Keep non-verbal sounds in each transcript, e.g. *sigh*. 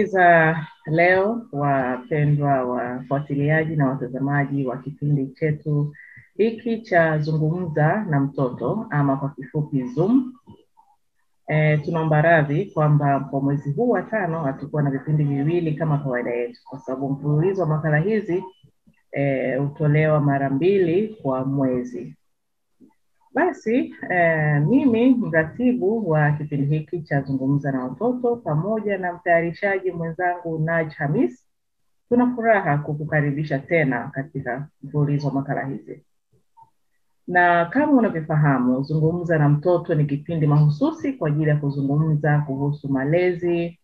Habari za leo wapendwa wafuatiliaji na watazamaji wa kipindi chetu hiki cha zungumza na mtoto ama kwa kifupi Zoom. E, tunaomba radhi kwamba kwa mwezi huu wa tano hatukuwa na vipindi viwili kama kawaida yetu, kwa sababu mfululizo wa makala hizi e, hutolewa mara mbili kwa mwezi. Basi eh, mimi mratibu wa kipindi hiki cha zungumza na watoto pamoja na mtayarishaji mwenzangu Naj Hamis, tuna furaha kukukaribisha tena katika mfululizo wa makala hizi, na kama unavyofahamu, zungumza na mtoto ni kipindi mahususi kwa ajili ya kuzungumza kuhusu malezi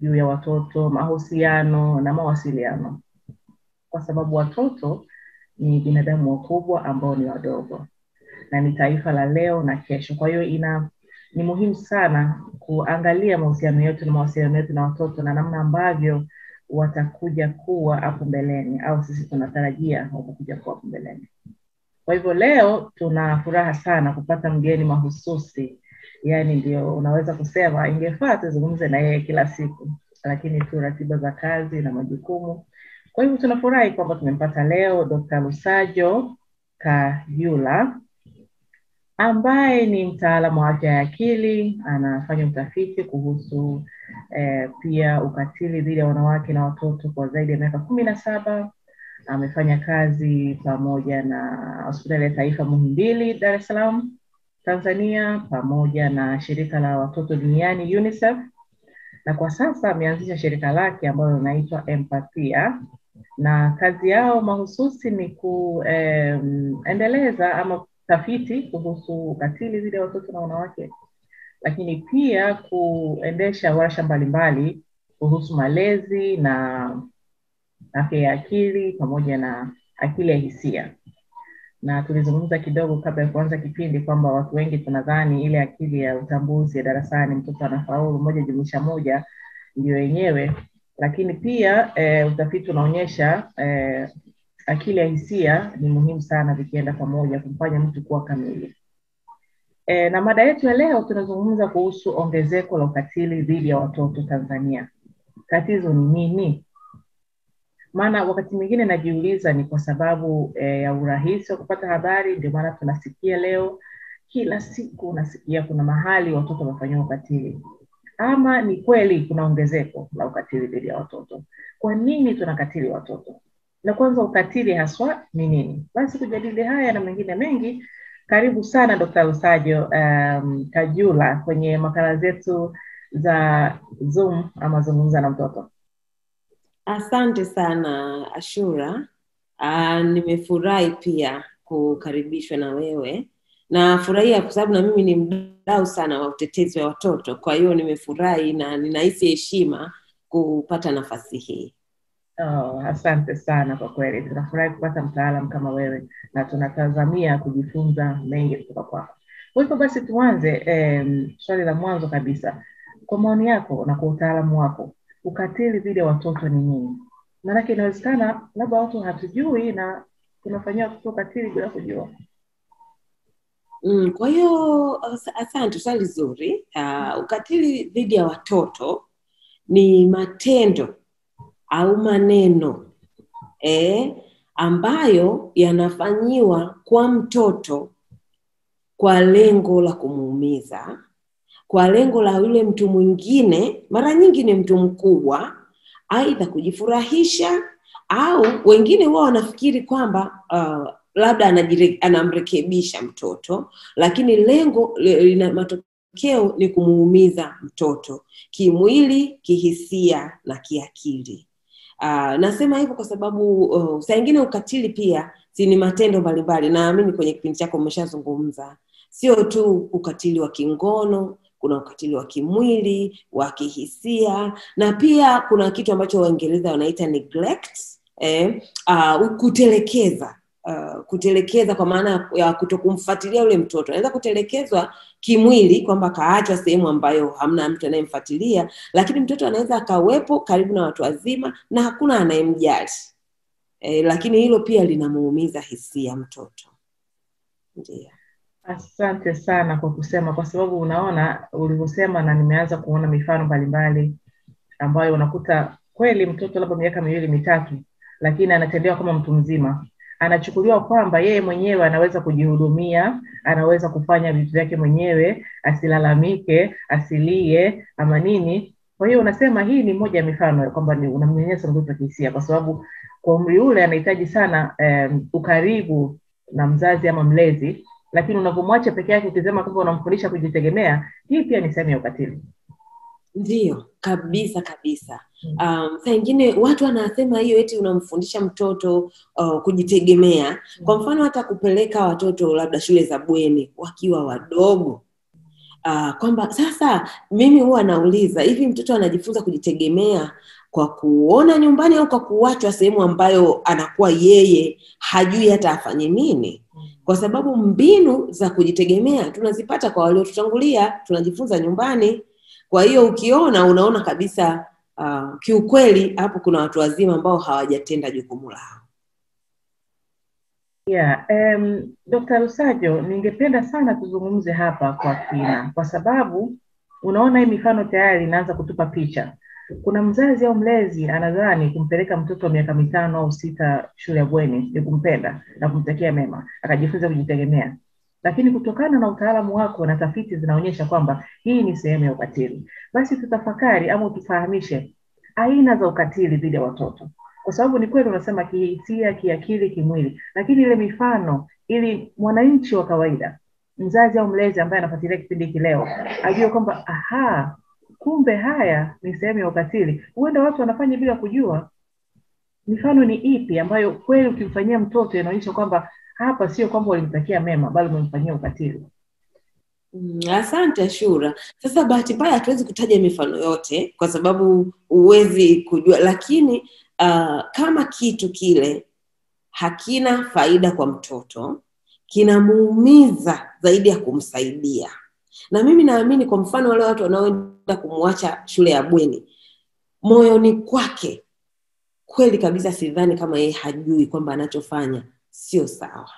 juu ya watoto, mahusiano na mawasiliano, kwa sababu watoto ni binadamu wakubwa ambao ni wadogo na ni taifa la leo na kesho. Kwa hiyo ina ni muhimu sana kuangalia mahusiano yetu na mawasiliano yetu na watoto na namna ambavyo watakuja kuwa hapo mbeleni, au sisi tunatarajia watakuja kuwa hapo mbeleni. Kwa hivyo leo tuna furaha sana kupata mgeni mahususi, yaani ndio unaweza kusema ingefaa tuzungumze na yeye kila siku, lakini tu ratiba za kazi na majukumu. Kwa hivyo tunafurahi kwamba tumempata leo Dr. Lusajo Kajula ambaye ni mtaalamu wa afya ya akili, anafanya utafiti kuhusu eh, pia ukatili dhidi ya wanawake na watoto kwa zaidi ya miaka kumi na saba. Amefanya kazi pamoja na hospitali ya taifa Muhimbili, Dar es Salaam, Tanzania, pamoja na shirika la watoto duniani UNICEF, na kwa sasa ameanzisha shirika lake ambalo linaitwa Empathia, na kazi yao mahususi ni kuendeleza eh, ama tafiti kuhusu ukatili dhidi ya watoto na wanawake, lakini pia kuendesha warsha mbalimbali kuhusu malezi na afya ya akili pamoja na akili ya hisia. Na tulizungumza kidogo kabla ya kuanza kipindi kwamba watu wengi tunadhani ile akili ya utambuzi ya darasani, mtoto anafaulu moja jumuisha moja ndio yenyewe, lakini pia e, utafiti unaonyesha e, akili ya hisia ni muhimu sana vikienda pamoja kumfanya mtu kuwa kamili. E, na mada yetu ya leo tunazungumza kuhusu ongezeko la ukatili dhidi ya watoto Tanzania. Tatizo ni nini? Maana wakati mwingine najiuliza ni kwa sababu e, ya urahisi wa kupata habari, ndio maana tunasikia leo, kila siku unasikia kuna mahali watoto wamefanyiwa ukatili, ama ni kweli kuna ongezeko la ukatili dhidi ya watoto. Kwa nini tunakatili watoto? Na kwanza ukatili haswa ni nini? Basi kujadili haya na mengine mengi, karibu sana Dr. Lusajo um, Kajula kwenye makala zetu za Zoom ama zungumza na mtoto. Asante sana Ashura. Uh, nimefurahi pia kukaribishwa na wewe. Nafurahia kwa sababu na mimi ni mdau sana wa utetezi wa watoto, kwa hiyo nimefurahi na ninahisi heshima kupata nafasi hii. Oh, asante sana kwa kweli, tunafurahi kupata mtaalam kama wewe na tunatazamia kujifunza mengi kutoka kwako. Kwa hivyo basi tuanze eh, swali la mwanzo kabisa, kwa maoni yako na kwa utaalamu wako, ukatili dhidi ya watoto ni nini? Maanake inawezekana labda watu hatujui na tunafanyia watoto ukatili bila kujua. Mm, kwa hiyo asante, swali zuri. Uh, ukatili dhidi ya watoto ni matendo au maneno eh, ambayo yanafanyiwa kwa mtoto kwa lengo la kumuumiza, kwa lengo la yule mtu mwingine, mara nyingi ni mtu mkubwa, aidha kujifurahisha au wengine huwa wanafikiri kwamba uh, labda anamrekebisha mtoto, lakini lengo lina matokeo ni kumuumiza mtoto kimwili, kihisia na kiakili. Uh, nasema hivyo kwa sababu uh, saa ingine ukatili pia si ni matendo mbalimbali. Naamini kwenye kipindi chako umeshazungumza, sio tu ukatili wa kingono, kuna ukatili wa kimwili, wa kihisia na pia kuna kitu ambacho Waingereza wanaita neglect, eh, uh, kutelekeza uh, kutelekeza kwa maana ya kutokumfuatilia yule mtoto. Anaweza kutelekezwa kimwili kwamba kaachwa sehemu ambayo hamna mtu anayemfuatilia lakini mtoto anaweza akawepo karibu na watu wazima na hakuna anayemjali. E, lakini hilo pia linamuumiza hisia mtoto. Ndio Asante sana kwa kusema, kwa sababu unaona ulivyosema, na nimeanza kuona mifano mbalimbali ambayo unakuta kweli mtoto labda miaka miwili mitatu, lakini anatendewa kama mtu mzima, anachukuliwa kwamba yeye mwenyewe anaweza kujihudumia, anaweza kufanya vitu vyake mwenyewe, asilalamike, asilie ama nini. Kwa hiyo unasema hii ni moja ya mifano kwamba unamnyanyasa mtoto kihisia, kwa sababu kwa umri ule anahitaji sana um, ukaribu na mzazi ama mlezi lakini unavyomwacha peke yake ukisema kwamba unamfundisha kujitegemea, hii pia ni sehemu ya ukatili. Ndiyo, kabisa kabisa. Um, saa ingine watu wanasema hiyo eti unamfundisha mtoto uh, kujitegemea. Kwa mfano hata kupeleka watoto labda shule za bweni wakiwa wadogo uh, kwamba sasa mimi huwa nauliza hivi, mtoto anajifunza kujitegemea kwa kuona nyumbani au kwa kuwachwa sehemu ambayo anakuwa yeye hajui hata afanye nini? Kwa sababu mbinu za kujitegemea tunazipata kwa waliotutangulia, tunajifunza nyumbani. Kwa hiyo ukiona, unaona kabisa uh, kiukweli hapo kuna watu wazima ambao hawajatenda jukumu lao. Yeah, um, Dr. Lusajo, ningependa sana tuzungumze hapa kwa kina, kwa sababu unaona hii mifano tayari inaanza kutupa picha. Kuna mzazi au mlezi anadhani kumpeleka mtoto wa miaka mitano au sita shule ya bweni ni kumpenda na kumtakia mema, akajifunza kujitegemea. Lakini kutokana na utaalamu wako na tafiti zinaonyesha kwamba hii ni sehemu ya ukatili, basi tutafakari ama tufahamishe aina za ukatili dhidi ya watoto, kwa sababu ni kweli unasema kihisia, kiakili, kimwili, lakini ile mifano, ili mwananchi wa kawaida, mzazi au mlezi ambaye anafuatilia kipindi hiki leo ajue kwamba aha, kumbe haya ni sehemu ya ukatili. Huenda watu wanafanya bila kujua. Mifano ni ipi ambayo kweli ukimfanyia mtoto inaonyesha kwamba hapa sio kwamba ulimtakia mema, bali umemfanyia ukatili? Mm, Asante shura Sasa bahati mbaya hatuwezi kutaja mifano yote kwa sababu huwezi kujua, lakini uh, kama kitu kile hakina faida kwa mtoto, kinamuumiza zaidi ya kumsaidia. Na mimi naamini kwa mfano wale watu wanaoenda kumwacha shule ya bweni, moyoni kwake kweli kabisa, sidhani kama yeye hajui kwamba anachofanya sio sawa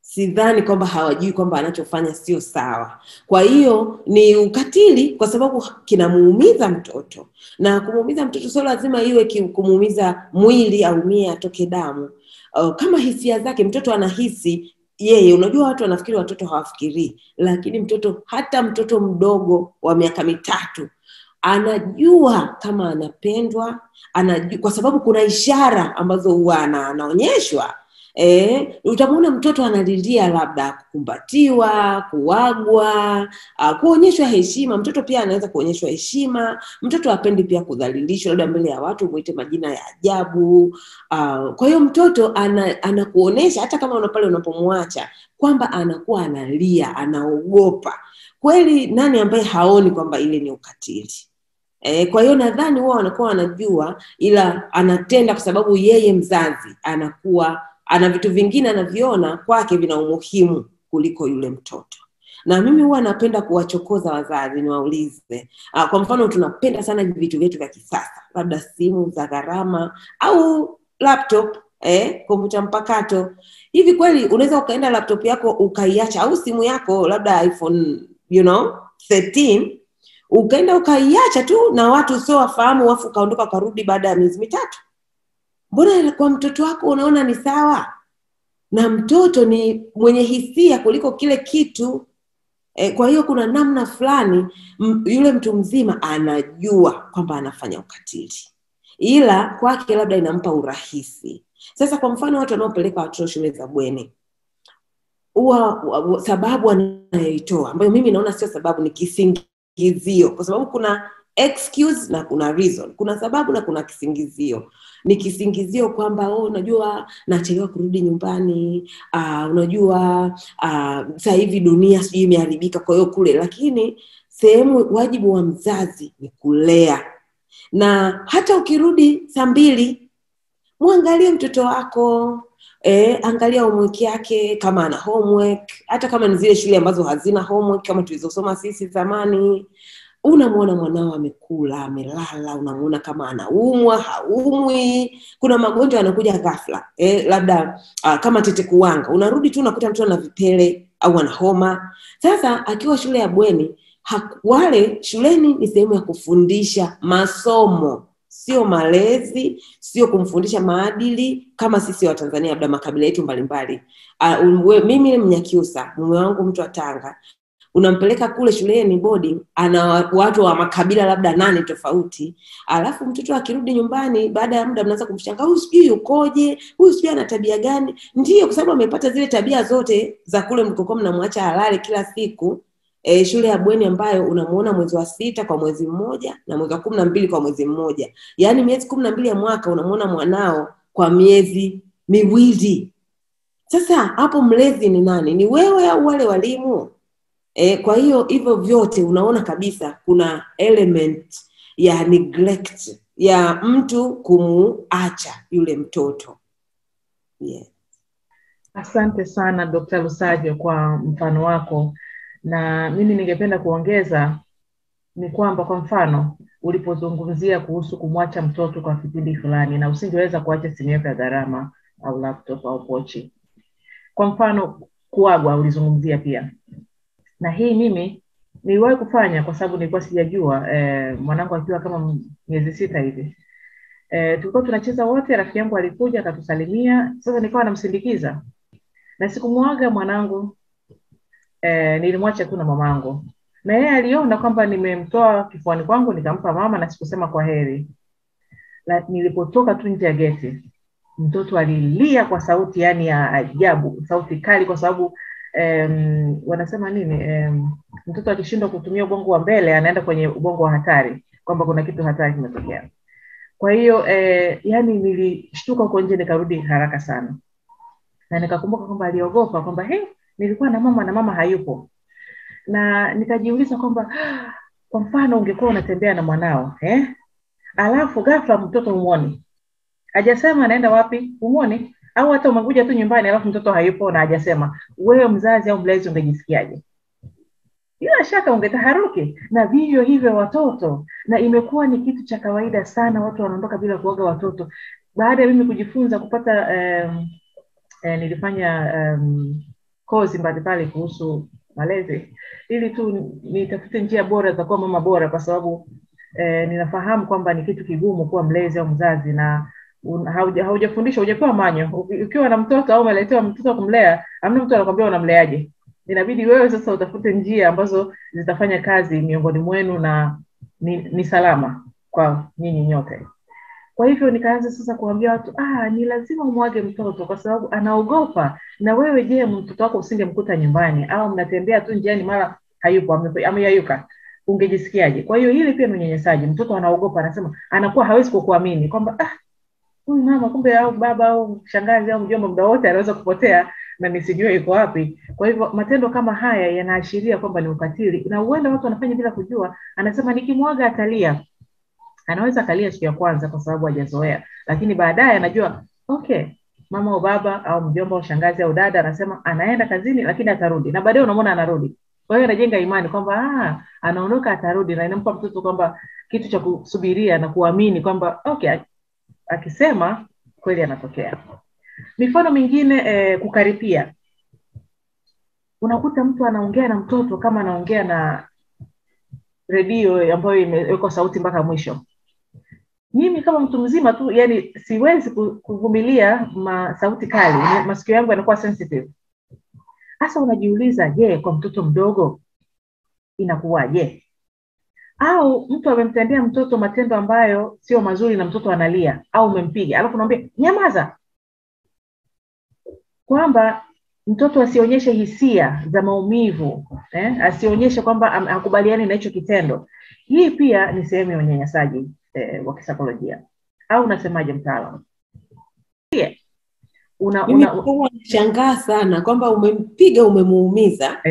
sidhani kwamba hawajui kwamba anachofanya sio sawa. Kwa hiyo ni ukatili, kwa sababu kinamuumiza mtoto, na kumuumiza mtoto sio lazima iwe kumuumiza mwili au aumie atoke damu. Uh, kama hisia zake mtoto anahisi yeye, unajua watu wanafikiri watoto hawafikirii, lakini mtoto hata mtoto mdogo wa miaka mitatu anajua kama anapendwa, anajua, kwa sababu kuna ishara ambazo huwa ana- anaonyeshwa Eh, utamwona mtoto analilia labda kukumbatiwa, kuagwa, uh, kuonyeshwa heshima. Mtoto pia anaweza kuonyeshwa heshima. Mtoto apendi pia kudhalilishwa, labda mbele ya watu muite majina ya ajabu. Uh, kwa hiyo mtoto ana, hata kama una pale unapomwacha kwamba anakuwa analia, anaogopa. Kweli, nani ambaye haoni kwamba ile ni ukatili? E, kwa hiyo nadhani huwa wanakuwa wanajua, ila anatenda kwa sababu yeye mzazi anakuwa ana vitu vingine anaviona kwake vina umuhimu kuliko yule mtoto. Na mimi huwa napenda kuwachokoza wazazi, niwaulize ah, kwa mfano, tunapenda sana vitu vyetu vya kisasa, labda simu za gharama au laptop eh, kompyuta mpakato. Hivi kweli unaweza ukaenda laptop yako ukaiacha, au simu yako labda iPhone you know 13 ukaenda ukaiacha tu na watu usiowafahamu, wafu ukaondoka ukarudi baada ya miezi mitatu? Mbona kwa mtoto wako unaona ni sawa? Na mtoto ni mwenye hisia kuliko kile kitu e, kwa hiyo kuna namna fulani yule mtu mzima anajua kwamba anafanya ukatili, ila kwake labda inampa urahisi. Sasa kwa mfano watu wanaopeleka watoto shule za bweni huwa wa- wa- sababu anayoitoa ambayo mimi naona sio sababu, ni kisingizio, kwa sababu kuna excuse na kuna reason, kuna sababu na kuna kisingizio. Ni kisingizio kwamba oh, unajua nachelewa kurudi nyumbani, uh, unajua uh, sasa hivi dunia sijui imeharibika, kwa hiyo kule. Lakini sehemu, wajibu wa mzazi ni kulea, na hata ukirudi saa mbili mwangalie mtoto wako E, angalia homework yake kama ana homework, hata kama ni zile shule ambazo hazina homework kama tulizosoma sisi zamani. Unamwona mwanao amekula, amelala, unamwona kama anaumwa, haumwi. Kuna magonjwa yanakuja ghafla eh, labda uh, kama tete kuwanga, unarudi tu unakuta mtu ana vipele au ana homa. Sasa akiwa shule ya bweni wale shuleni ni sehemu ya kufundisha masomo sio malezi, sio kumfundisha maadili kama sisi wa Tanzania, labda makabila yetu mbalimbali. Uh, mimi Mnyakyusa, mume wangu mtu wa Tanga, unampeleka kule shuleni boarding, ana watu wa makabila labda nane tofauti, alafu mtoto akirudi nyumbani, baada ya muda mnaanza kumshanga, huyu sijui yukoje, huyu sijui ana tabia gani. Ndio kwa sababu amepata zile tabia zote za kule mlikokuwa mnamwacha halali kila siku e, shule ya bweni ambayo unamuona mwezi wa sita kwa mwezi mmoja na mwezi wa kumi na mbili kwa mwezi mmoja, yaani miezi kumi na mbili ya mwaka unamuona mwanao kwa miezi miwili. Sasa hapo mlezi ni nani? Ni wewe au wale walimu? E, kwa hiyo hivyo vyote unaona kabisa kuna element ya neglect ya mtu kumuacha yule mtoto yeah. Asante sana Dr. Lusajo kwa mfano wako na mimi ningependa kuongeza ni kwamba kwa mfano ulipozungumzia kuhusu kumwacha mtoto kwa kipindi fulani na usingeweza kuacha simu yako ya gharama au laptop au pochi kwa mfano kuagwa ulizungumzia pia na hii mimi niliwahi kufanya kwa sababu nilikuwa sijajua eh, mwanangu akiwa kama miezi sita hivi. Eh, tulikuwa tunacheza wote rafiki yangu alikuja akatusalimia. Sasa nikawa namsindikiza. Na sikumwaga mwanangu eh, nilimwacha tu na mamangu. Na yeye aliona kwamba nimemtoa kifuani kwangu nikampa mama na sikusema kwa heri. Na nilipotoka tu nje ya geti mtoto alilia kwa sauti yani ya ajabu sauti kali kwa sababu um, wanasema nini? Um, mtoto akishindwa kutumia ubongo wa mbele anaenda kwenye ubongo wa hatari kwamba kuna kitu hatari kimetokea. Kwa hiyo eh, yani nilishtuka huko nje nikarudi haraka sana. Na nikakumbuka kwamba aliogopa kwamba hey, nilikuwa na mama na mama hayupo. Na nikajiuliza kwamba kwa mfano ungekuwa unatembea na mwanao eh? alafu ghafla mtoto umwoni hajasema anaenda wapi umwoni au hata umekuja tu nyumbani alafu mtoto hayupo na hajasema. Wewe mzazi au mlezi ungejisikiaje? Bila shaka ungetaharuki. Na vivyo hivyo watoto. Na imekuwa ni kitu cha kawaida sana watu wanaondoka bila kuoga watoto. Baada ya mimi kujifunza kupata um, eh, nilifanya um, kozi mbalimbali kuhusu malezi ili tu nitafute njia bora za kuwa mama bora kwa sababu eh, ninafahamu kwamba ni kitu kigumu kuwa mlezi au mzazi na haujafundishwa hujapewa manyo. Ukiwa na mtoto au umeletewa mtoto kumlea amna mtu anakwambia unamleaje. Inabidi wewe sasa utafute njia ambazo zitafanya kazi miongoni mwenu na ni, ni salama kwa nyinyi nyote. Kwa hivyo nikaanza sasa kuambia watu ah, ni lazima umwage mtoto kwa sababu anaogopa. Na wewe je mtoto wako usingemkuta nyumbani au mnatembea tu njiani mara hayupo ameyayuka? Ungejisikiaje? Kwa hiyo hili pia ni unyenyesaji. Mtoto anaogopa anasema anakuwa hawezi kukuamini kwamba ah, huyu mama kumbe au baba au shangazi au mjomba muda wote anaweza kupotea na nisijue iko wapi. Kwa hivyo matendo kama haya yanaashiria kwamba ni ukatili na huenda watu wanafanya bila kujua. Anasema nikimwaga atalia. Anaweza akalia siku ya kwanza kwa sababu hajazoea lakini baadaye anajua okay mama au baba au mjomba au shangazi au dada anasema anaenda kazini lakini atarudi. Na baadaye unamwona anarudi. Kwa hiyo anajenga imani kwamba ah, anaondoka atarudi. Na inampa mtoto kwamba kitu cha kusubiria na kuamini kwamba okay akisema kweli anatokea. Mifano mingine eh, kukaripia. Unakuta mtu anaongea na mtoto kama anaongea na redio ambayo imewekwa sauti mpaka mwisho. Mimi kama mtu mzima tu yani siwezi kuvumilia ma, sauti kali. Masikio yangu yanakuwa sensitive. Hasa unajiuliza je kwa mtoto mdogo inakuwaje au mtu amemtendea mtoto matendo ambayo sio mazuri na mtoto analia au umempiga alafu unamwambia nyamaza kwamba mtoto asionyeshe hisia za maumivu eh? asionyeshe kwamba hakubaliani na hicho kitendo hii pia ni sehemu ya unyanyasaji eh, wa kisaikolojia au unasemaje mtaalam yeah. una, una, sana kwamba umempiga umemuumiza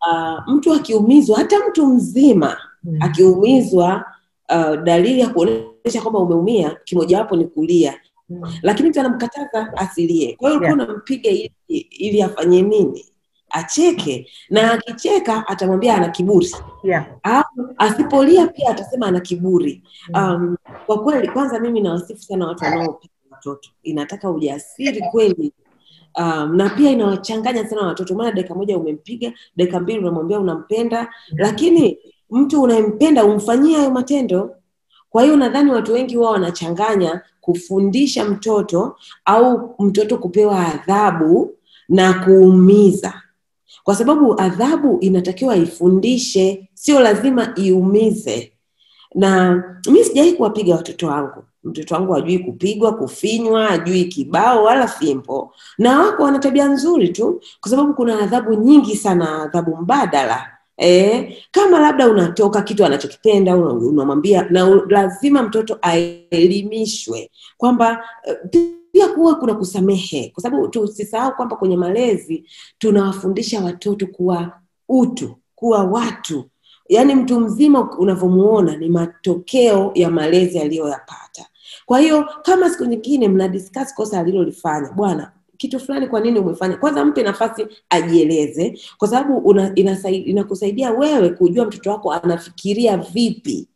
uh, mtu akiumizwa hata mtu mzima. Akiumizwa uh, dalili ya kuonesha kwamba umeumia kimojawapo ni kulia. Mm. lakini mtu anamkataza asilie. Kwa hiyo Yeah. unampiga ili, ili afanye nini? Acheke. Na akicheka atamwambia ana kiburi. Yeah. au asipolia pia atasema ana kiburi. Mm. um, kwa kweli kwanza mimi nawasifu sana watu wanaopiga watoto. Inataka ujasiri kweli. Um, na pia inawachanganya sana watoto. Maana dakika moja umempiga dakika mbili unamwambia unampenda. Lakini mtu unayempenda umfanyie hayo matendo. Kwa hiyo nadhani watu wengi wao wanachanganya kufundisha mtoto au mtoto kupewa adhabu na kuumiza. Kwa sababu adhabu inatakiwa ifundishe sio lazima iumize. Na mi sijawai kuwapiga watoto wangu. Mtoto wangu hajui kupigwa kufinywa ajui kibao wala fimbo. Na wako wana tabia nzuri tu kwa sababu kuna adhabu nyingi sana adhabu mbadala E, kama labda unatoka kitu anachokipenda una- unamwambia na lazima mtoto aelimishwe kwamba eh, pia kuwa kuna kusamehe. Kwa sababu tusisahau kwamba kwenye malezi tunawafundisha watoto kuwa utu kuwa watu. Yaani mtu mzima unavyomuona ni matokeo ya malezi aliyoyapata. Kwa hiyo kama siku nyingine mna discuss kosa alilolifanya bwana kitu fulani kwa nini umefanya? Kwanza mpe nafasi ajieleze kwa sababu inakusaidia ina wewe kujua mtoto wako anafikiria vipi.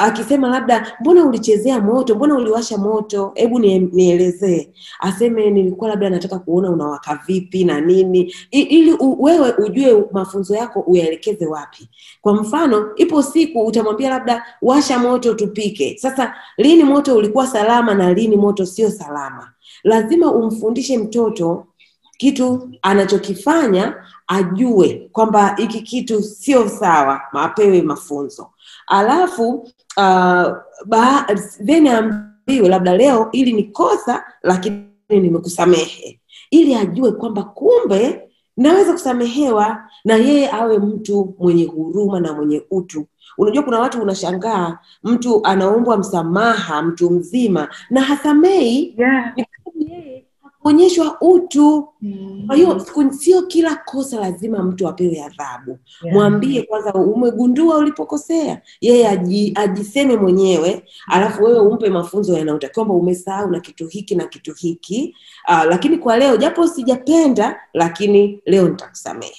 Akisema labda mbona ulichezea moto? Mbona uliwasha moto? Hebu nie- nielezee. Aseme nilikuwa labda nataka kuona unawaka vipi na nini. Ili wewe ujue mafunzo yako uyaelekeze wapi. Kwa mfano ipo siku utamwambia labda washa moto tupike. Sasa lini moto ulikuwa salama na lini moto sio salama lazima umfundishe mtoto kitu anachokifanya ajue kwamba hiki kitu sio sawa apewe mafunzo. Alafu uh, ba, then aambiwe labda leo ili ni kosa lakini nimekusamehe. Ili ajue kwamba kumbe naweza kusamehewa na yeye awe mtu mwenye huruma na mwenye utu. Unajua kuna watu unashangaa mtu anaombwa msamaha mtu mzima na hasamei. Yeah. ni hakuonyeshwa utu. Kwa hiyo sio kila kosa lazima mtu apewe adhabu. Yeah. mwambie kwanza umegundua ulipokosea. Yeye aji, ajiseme mwenyewe alafu wewe umpe mafunzo yanayotakiwa kwamba umesahau na kitu hiki na kitu hiki. Uh, lakini kwa leo japo sijapenda lakini leo nitakusamehe.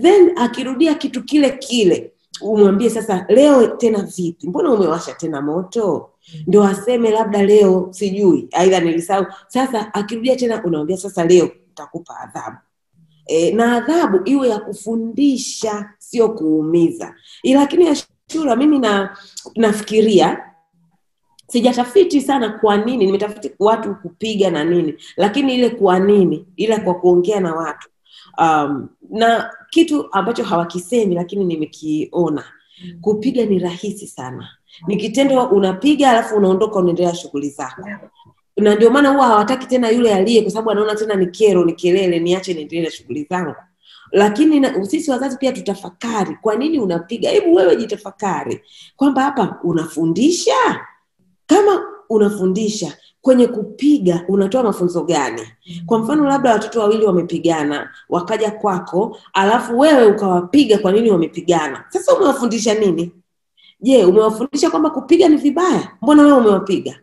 Then akirudia kitu kile kile umwambie sasa leo tena vipi? Mbona umewasha tena moto ndio aseme labda leo sijui aidha nilisahau. Sasa akirudia tena unamwambia sasa leo utakupa adhabu. E, na adhabu iwe ya kufundisha sio kuumiza. Lakini ya shura mimi na nafikiria sijatafiti sana kwa nini nimetafiti watu kupiga na nini lakini ile kwa nini ila kwa kuongea na watu. Um, na kitu ambacho hawakisemi lakini nimekiona. Kupiga ni rahisi sana ni kitendo unapiga alafu unaondoka unaendelea shughuli zako. Na ndio maana huwa hawataki tena yule aliye kwa sababu anaona tena ni kero ni kelele niache niendelee na shughuli zangu. Lakini na, sisi wazazi pia tutafakari kwa nini unapiga? Hebu wewe jitafakari kwamba hapa unafundisha? Kama unafundisha kwenye kupiga unatoa mafunzo gani? Kwa mfano labda watoto wawili wamepigana wakaja kwako alafu wewe ukawapiga kwa nini wamepigana? Sasa umewafundisha nini je umewafundisha kwamba kupiga ni vibaya? Mbona wewe umewapiga?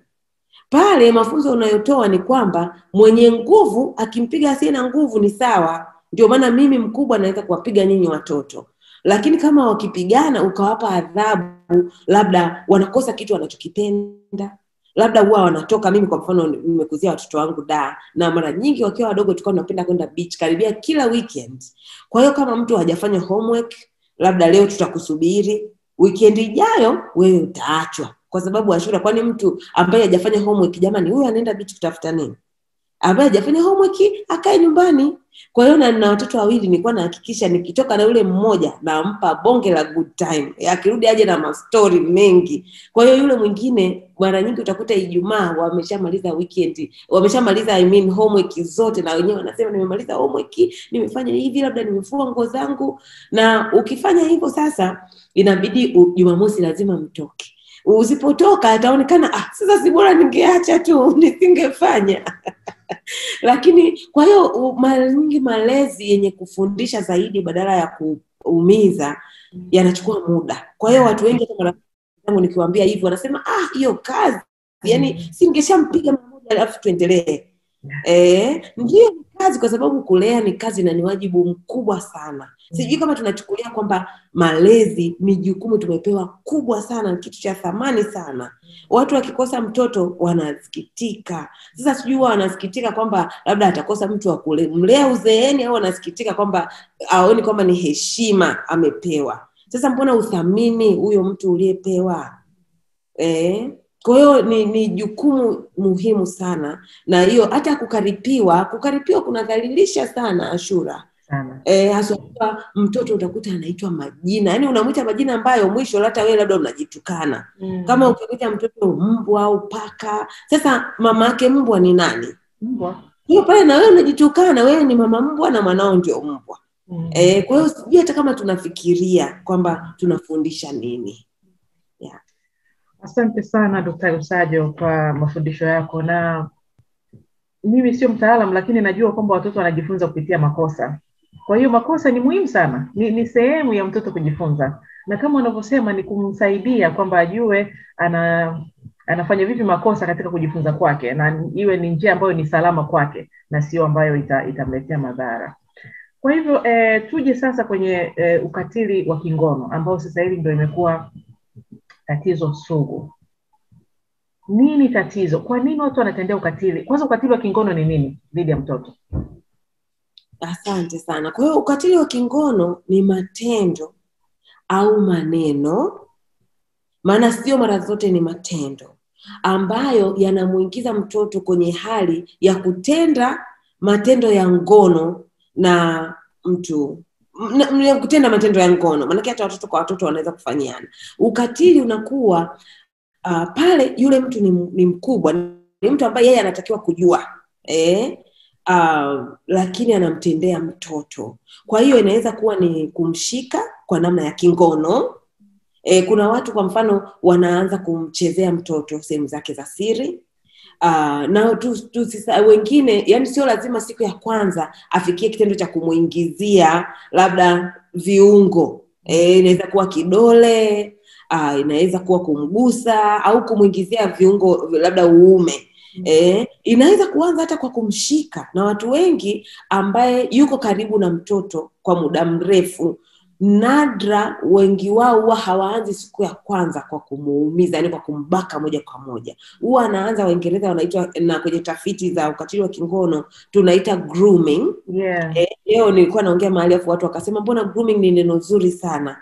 Pale mafunzo unayotoa ni kwamba mwenye nguvu akimpiga asiye na nguvu ni sawa. Ndio maana mimi mkubwa naweza kuwapiga nyinyi watoto. Lakini kama wakipigana ukawapa adhabu labda wanakosa kitu wanachokipenda labda huwa wanatoka. Mimi kwa mfano nimekuzia watoto wangu da na mara nyingi wakiwa wadogo tulikuwa tunapenda kwenda beach karibia kila weekend. Kwa hiyo kama mtu hajafanya homework labda leo tutakusubiri weekend ijayo wewe utaachwa. Kwa sababu ashura kwani mtu ambaye hajafanya homework jamani huyu anaenda bichi kutafuta nini ambaye hajafanya homework akae nyumbani. Kwa hiyo na na watoto wawili nilikuwa nahakikisha nikitoka na yule mmoja nampa bonge la good time. Akirudi aje na mastori mengi. Kwa hiyo yule mwingine mara nyingi utakuta ijumaa wameshamaliza weekend. Wameshamaliza I mean homework zote na wenyewe wanasema nimemaliza homework nimefanya hivi labda nimefua nguo zangu. Na ukifanya hivyo sasa inabidi jumamosi lazima mtoke usipotoka ataonekana ah, sasa si bora ningeacha tu *laughs* nisingefanya *laughs* lakini kwa hiyo mara nyingi malezi yenye kufundisha zaidi badala ya kuumiza yanachukua muda kwa hiyo watu wengi hata marafiki zangu nikiwaambia hivyo wanasema ah hiyo kazi yani singeshampiga mmoja alafu tuendelee yeah. Eh, ndio ni kazi kwa sababu kulea ni kazi na ni wajibu mkubwa sana. Sijui kama tunachukulia kwamba malezi ni jukumu tumepewa kubwa sana, kitu cha thamani sana. Watu wakikosa mtoto wanasikitika. Sasa sijui huwa wanasikitika kwamba labda atakosa mtu wa kumlea uzeeni, au wanasikitika kwamba aoni kwamba ni heshima amepewa. Sasa mbona uthamini huyo mtu uliyepewa? Eh, kwa hiyo ni, ni jukumu muhimu sana, na hiyo hata kukaripiwa, kukaripiwa kunadhalilisha sana Ashura. Sana Eh, haswa mtoto utakuta anaitwa majina, yaani unamwita majina ambayo mwisho hata wewe labda unajitukana. Mm. Kama ukimwita mtoto mbwa au paka, sasa mama yake mbwa ni nani? mbwa Hiyo pale na wewe unajitukana, wewe ni mama mbwa na mwanao ndio mbwa. Mm. Eh, kwa hiyo sijui hata kama tunafikiria kwamba tunafundisha nini. yeah. Asante sana Dkt. Usajo kwa mafundisho yako, na mimi sio mtaalam, lakini najua kwamba watoto wanajifunza kupitia makosa. Kwa hiyo makosa ni muhimu sana, ni, ni sehemu ya mtoto kujifunza, na kama unavyosema ni kumsaidia kwamba ajue ana anafanya vipi makosa katika kujifunza kwake, na iwe ni njia ambayo ni salama kwake na sio ambayo ita, itamletea madhara. Kwa hivyo e, tuje sasa kwenye e, ukatili wa kingono ambao sasa hivi ndio imekuwa tatizo sugu. Nini tatizo? Kwa nini watu wanatendea ukatili? Kwanza, ukatili wa kingono ni nini dhidi ya mtoto? Asante sana. Kwa hiyo ukatili wa kingono ni matendo au maneno, maana sio mara zote ni matendo ambayo yanamwingiza mtoto kwenye hali ya kutenda matendo ya ngono na mtu na- kutenda matendo ya ngono, maanake hata watoto kwa watoto wanaweza kufanyiana. Ukatili unakuwa uh, pale yule mtu ni, ni mkubwa, ni mtu ambaye yeye anatakiwa kujua eh? Uh, lakini anamtendea mtoto. Kwa hiyo inaweza kuwa ni kumshika kwa namna ya kingono. E, kuna watu kwa mfano wanaanza kumchezea mtoto sehemu zake za siri. Uh, na tu, tu, sisa, wengine yani sio lazima siku ya kwanza afikie kitendo cha kumwingizia labda viungo e, inaweza kuwa kidole uh, inaweza kuwa kumgusa au kumwingizia viungo labda uume Eh, inaweza kuanza hata kwa kumshika na watu wengi ambaye yuko karibu na mtoto kwa muda mrefu. Nadra wengi wao huwa hawaanzi siku ya kwanza kwa kumuumiza yani kwa kumbaka moja kwa moja. Huwa anaanza waingereza wanaitwa na kwenye tafiti za ukatili wa kingono tunaita grooming. Yeah. Eh, leo nilikuwa naongea mahali afu watu wakasema mbona grooming ni neno zuri sana?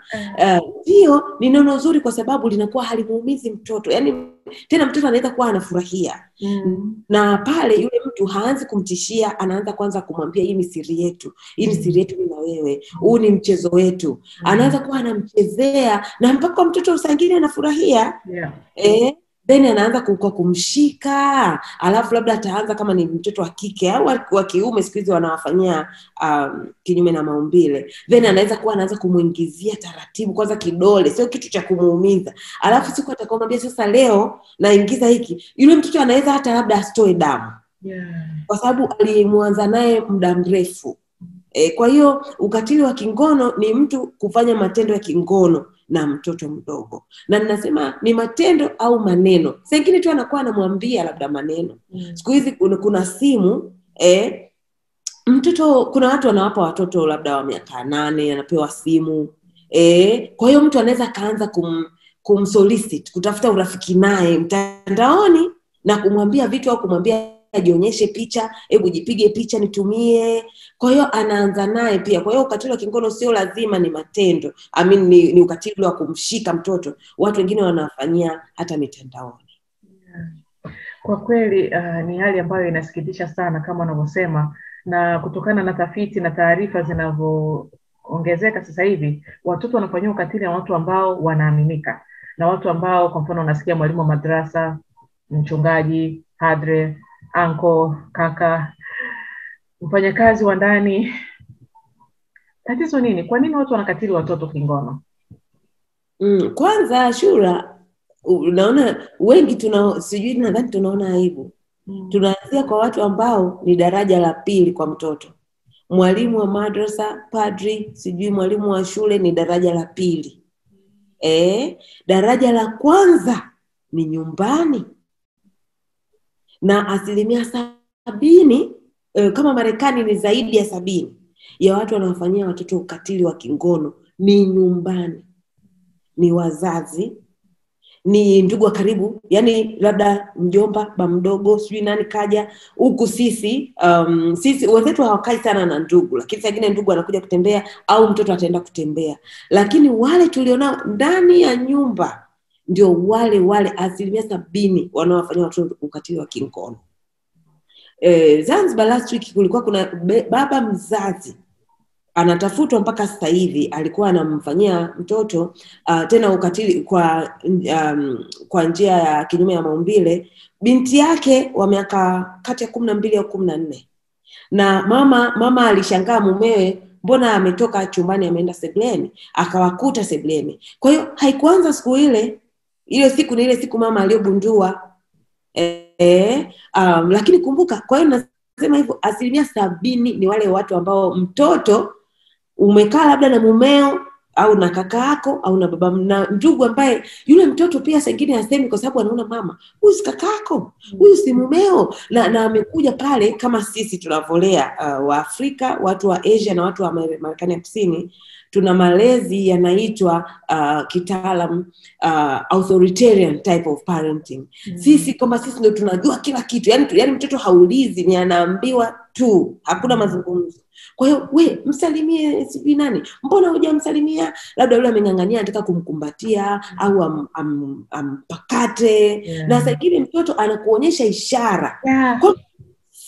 Hiyo uh, ni neno zuri kwa sababu linakuwa halimuumizi mtoto. Yaani tena mtoto anaweza kuwa anafurahia. Mm. na pale yule mtu haanzi kumtishia anaanza kwanza kumwambia hii ni siri yetu. Hii ni siri yetu ni na wewe. Huu ni mchezo wetu. Anaanza kuwa anamchezea na mpaka mtoto usangine anafurahia. Yeah. eh, then anaanza kwa kumshika. Alafu labda ataanza kama ni mtoto wa kike au wa- kiume siku hizi wanawafanyia um, kinyume na maumbile. Then anaweza kuwa anaanza kumwingizia taratibu kwanza kidole sio kitu cha kumuumiza. Alafu siku atakamwambia sasa leo naingiza hiki. Yule mtoto anaweza hata labda asitoe damu. Yeah. kwa sababu alimwanza naye muda mrefu. E, kwa hiyo ukatili wa kingono ni mtu kufanya matendo ya kingono na mtoto mdogo. Na ninasema ni matendo au maneno. Sengine tu anakuwa anamwambia labda maneno. Mm. siku hizi kuna, kuna simu eh, mtoto kuna watu wanawapa watoto labda wa miaka nane anapewa simu eh, kwa hiyo mtu anaweza akaanza kum, kumsolicit kutafuta urafiki naye mtandaoni na kumwambia vitu au kumwambia ajionyeshe picha hebu jipige picha nitumie. Kwa hiyo anaanza naye pia. Kwa hiyo ukatili wa kingono sio lazima ni matendo. I mean, ni, ni ukatili wa kumshika mtoto. Watu wengine wanawafanyia hata mitandaoni. Kwa kweli uh, ni hali ambayo inasikitisha sana kama unavyosema, na kutokana na tafiti na taarifa zinavyoongezeka sasa hivi, watoto wanafanyia ukatili na watu ambao wanaaminika. Na watu ambao, kwa mfano, unasikia mwalimu wa madrasa, mchungaji, padre, anko, kaka, mfanyakazi wa ndani. Tatizo nini? Kwa nini watu wanakatili watoto kingono? Mm, kwanza Shura, unaona wengi tuna sijui nadhani tunaona aibu. mm. Tunaanzia kwa watu ambao ni daraja la pili kwa mtoto. Mwalimu wa madrasa, padri, sijui mwalimu wa shule ni daraja la pili. Eh, daraja la kwanza ni nyumbani. Na asilimia sabini eh, kama marekani ni zaidi ya sabini ya watu wanaofanyia watoto ukatili wa kingono ni nyumbani ni wazazi ni ndugu wa karibu yani labda mjomba ba mdogo sijui nani kaja. Huku sisi um, sisi wenzetu hawakai sana na ndugu lakini saa ndugu anakuja kutembea au mtoto ataenda kutembea. Lakini wale tulionao ndani ya nyumba ndio wale wale asilimia sabini wanaowafanyia watoto ukatili wa kingono. E, zanzibar last week kulikuwa kuna be, baba mzazi anatafutwa mpaka sasa hivi alikuwa anamfanyia mtoto uh, tena ukatili kwa um, kwa njia ya kinyume ya maumbile. Binti yake wa miaka kati ya kumi na mbili au kumi na nne. Na mama mama alishangaa mumewe mbona ametoka chumbani ameenda sebleni? Akawakuta sebleni. Kwa hiyo haikuanza siku ile ile siku ni ile siku mama aliyogundua. E, e, um, lakini kumbuka kwa hiyo nasema hivyo asilimia sabini ni wale watu ambao mtoto umekaa labda na mumeo au na kaka yako au na baba na ndugu ambaye yule mtoto pia sengine asemi kwa sababu anaona mama huyu si kakako huyu si mumeo. Na, na amekuja pale kama sisi tunavolea uh, waafrika watu wa asia na watu wa marekani ya kusini tuna malezi yanaitwa uh, kitaalam uh, authoritarian type of parenting. Mm. sisi kwamba sisi ndio tunajua kila kitu. Yani, yani mtoto haulizi ni anaambiwa tu. Hakuna mazungumzo. Kwa hiyo we msalimie sijui nani? Mbona hujamsalimia? Labda yule ameng'ang'ania anataka kumkumbatia au am, am, ampakate. Yeah. na saingine mtoto anakuonyesha ishara. Yeah. Kwa-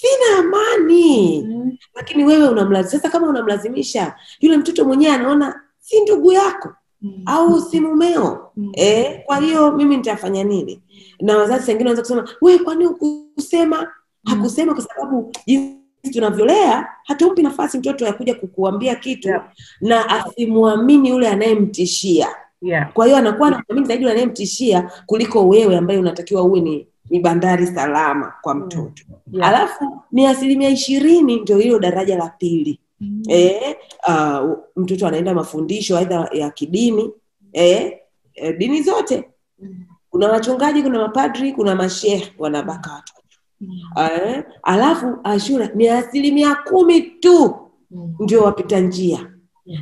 sina amani Mm. lakini wewe unamlazimisha sasa kama unamlazimisha yule mtoto mwenyewe anaona si ndugu yako Mm. au si mumeo Mm. eh, kwa hiyo mimi nitafanya nini na wazazi wengine wanaweza kusema we kwani kusema hakusema kwa sababu jinsi tunavyolea hatumpi nafasi mtoto ya kuja kukuambia kitu Yeah. na asimwamini yule anayemtishia Yeah. kwa hiyo anakuwa anamwamini zaidi yule anayemtishia kuliko wewe ambaye unatakiwa uwe ni, ni bandari salama kwa mtoto Yeah. alafu ni asilimia ishirini ndio hilo daraja la pili Mm. eh, uh, mtoto anaenda mafundisho aidha ya kidini eh, eh, dini zote kuna wachungaji kuna mapadri kuna mashehe wanabaka watoto mm. eh, alafu ashura ni asilimia kumi tu Mm. ndio wapita njia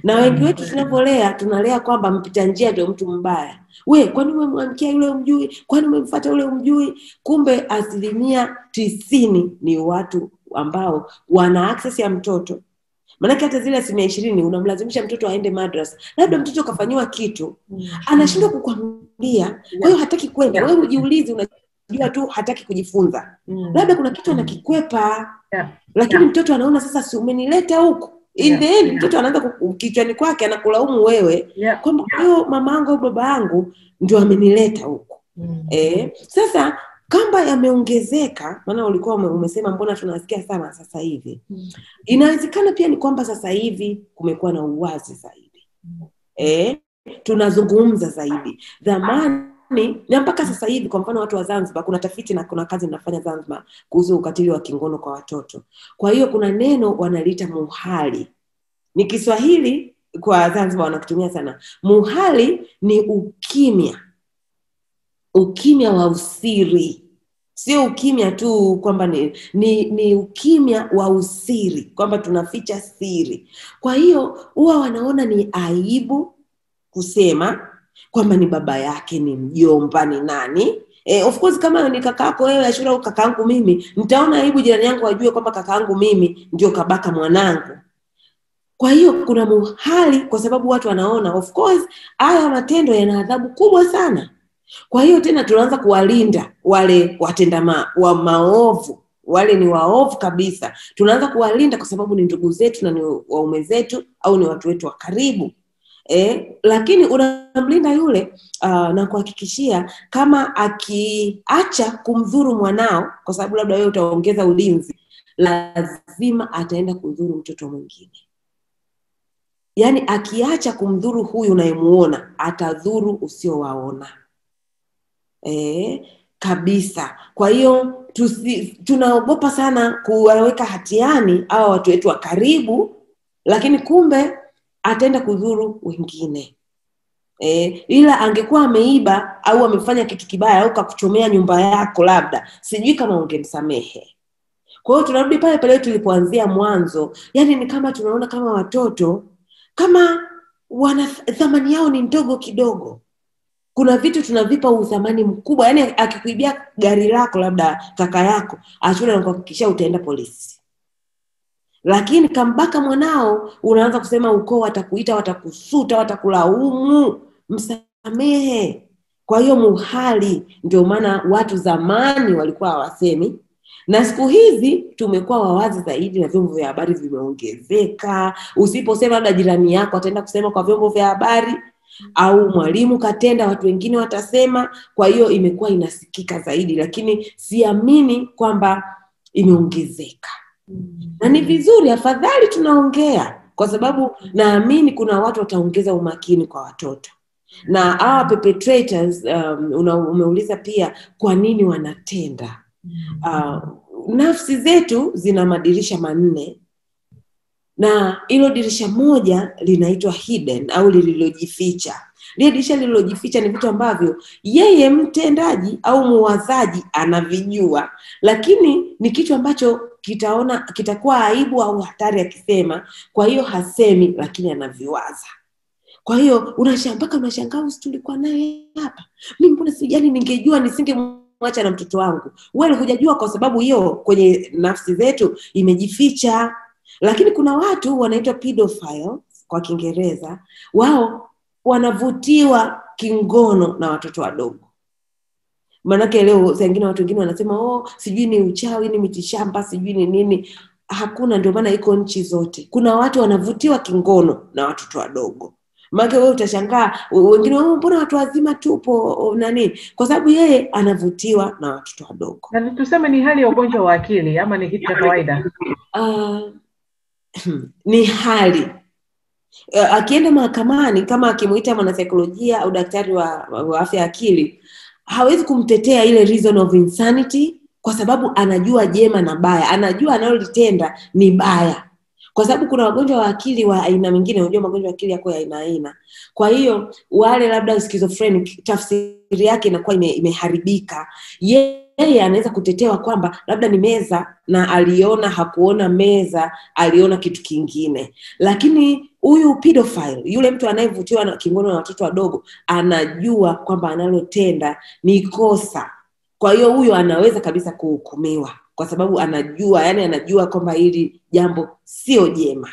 na wengi wetu tunavyolea tunalea kwamba mpita njia ndio mtu mbaya. We kwani umemwamkia yule umjui kwani umemfata yule umjui kumbe asilimia tisini ni watu ambao wana access ya mtoto. Maanake hata zile asilimia ishirini unamlazimisha mtoto aende madrasa labda mtoto kafanyiwa kitu Mm. anashindwa kukwambia. Kwa hiyo hataki kwenda. Wewe ujiulizi unajua tu hataki kujifunza. Mm. labda kuna kitu anakikwepa. Lakini mtoto anaona sasa si umenileta huku in the end mtoto anaanza kichwani kwake anakulaumu wewe. Yeah. kwamba kwa mama yangu au baba yangu ndio amenileta huku Mm. eh, sasa kamba yameongezeka maana ulikuwa ume- umesema mbona tunasikia sana sasa hivi. Mm. inawezekana pia ni kwamba sasa hivi kumekuwa na uwazi zaidi. Eh, tunazungumza zaidi zamani na mpaka sasa hivi kwa mfano watu wa zanzibar kuna tafiti na kuna kazi nafanya zanzibar kuhusu ukatili wa kingono kwa watoto. Kwa hiyo kuna neno wanaliita muhali. Ni kiswahili kwa zanzibar wanakutumia sana. Muhali ni ukimya. Ukimya wa usiri. Sio ukimya tu kwamba ni, ni, ni ukimya wa usiri kwamba tunaficha siri. Kwa hiyo huwa wanaona ni aibu kusema kwamba ni baba yake ni mjomba ni nani? Eh, of course kama ni kakako wewe ashura au kakaangu mimi nitaona aibu jirani yangu ajue kwamba kakaangu mimi ndio kabaka mwanangu. Kwa hiyo kuna muhali kwa sababu watu wanaona of course haya matendo yana adhabu kubwa sana. Kwa hiyo tena tunaanza kuwalinda wale watenda ma, wa maovu. Wale ni waovu kabisa. Tunaanza kuwalinda kwa sababu ni ndugu zetu na ni waume zetu au ni watu wetu wa karibu eh, lakini unamlinda yule uh, na kuhakikishia kama akiacha kumdhuru mwanao kwa sababu labda wewe utaongeza ulinzi lazima ataenda kudhuru mtoto mwingine. Yaani akiacha kumdhuru huyu unayemuona atadhuru usiowaona. E, kabisa. Kwa hiyo tunaogopa sana kuwaweka hatiani awa watu wetu wa karibu lakini kumbe ataenda kudhuru wengine. E, ila angekuwa ameiba au amefanya kitu kibaya au kakuchomea nyumba yako labda sijui kama ungemsamehe. Kwa hiyo tunarudi pale pale tulipoanzia mwanzo yani ni kama tunaona kama watoto kama wana thamani yao ni ndogo kidogo. Kuna vitu tunavipa uthamani mkubwa yani akikuibia gari lako labda kaka yako achule na kuhakikishia utaenda polisi lakini kambaka mwanao unaanza kusema ukoo watakuita watakusuta watakulaumu. Msamehe. Kwa hiyo muhali. Ndio maana watu zamani walikuwa hawasemi. Na siku hizi tumekuwa wawazi zaidi na vyombo vya habari vimeongezeka. Usiposema labda jirani yako ataenda kusema kwa vyombo vya habari au mwalimu katenda watu wengine watasema. Kwa hiyo imekuwa inasikika zaidi lakini siamini kwamba imeongezeka na ni vizuri afadhali tunaongea kwa sababu naamini kuna watu wataongeza umakini kwa watoto. Na hawa perpetrators um, umeuliza pia kwa nini wanatenda. Uh, nafsi zetu zina madirisha manne na ilo dirisha moja linaitwa hidden au lililojificha lile dirisha lililojificha ni vitu ambavyo yeye mtendaji au muwazaji anavijua. Lakini ni kitu ambacho kitaona kitakuwa aibu au hatari akisema kwa hiyo hasemi lakini anaviwaza. Kwa hiyo unashangaa mpaka unashangaa usi tulikuwa naye hapa? Mi mbona sijani ningejua nisingemwacha na mtoto wangu. Wewe hujajua kwa sababu hiyo kwenye nafsi zetu imejificha. Lakini kuna watu wanaitwa pedophile kwa kiingereza wao wanavutiwa kingono na watoto wadogo. Maanake leo saingine watu wengine wanasema oh sijui ni uchawi ni mitishamba sijui ni nini. Hakuna ndio maana iko nchi zote. Kuna watu wanavutiwa kingono na watoto wadogo. Manake wewe utashangaa wengine "Oh, mbona watu wazima tupo oh, nani? Kwa sababu yeye anavutiwa na watoto wadogo. Na tuseme ni hali ya ugonjwa wa akili ama ni kitu cha kawaida? Uh, *clears throat* ni hali uh, akienda mahakamani kama akimuita mwanasaikolojia au daktari wa, wa, afya ya akili hawezi kumtetea ile reason of insanity kwa sababu anajua jema na baya. Anajua analolitenda ni baya. Kwa sababu kuna wagonjwa wa akili wa aina mingine unajua magonjwa ya akili yako ya aina aina. Kwa hiyo wale labda schizophrenic tafsiri yake inakuwa ime, imeharibika. Yeye anaweza kutetewa kwamba labda ni meza na aliona hakuona meza aliona kitu kingine. Lakini huyu pedophile yule mtu anayevutiwa na kingono na watoto wadogo anajua kwamba analotenda ni kosa. Kwa hiyo huyo anaweza kabisa kuhukumiwa kwa sababu anajua yani anajua kwamba hili jambo sio jema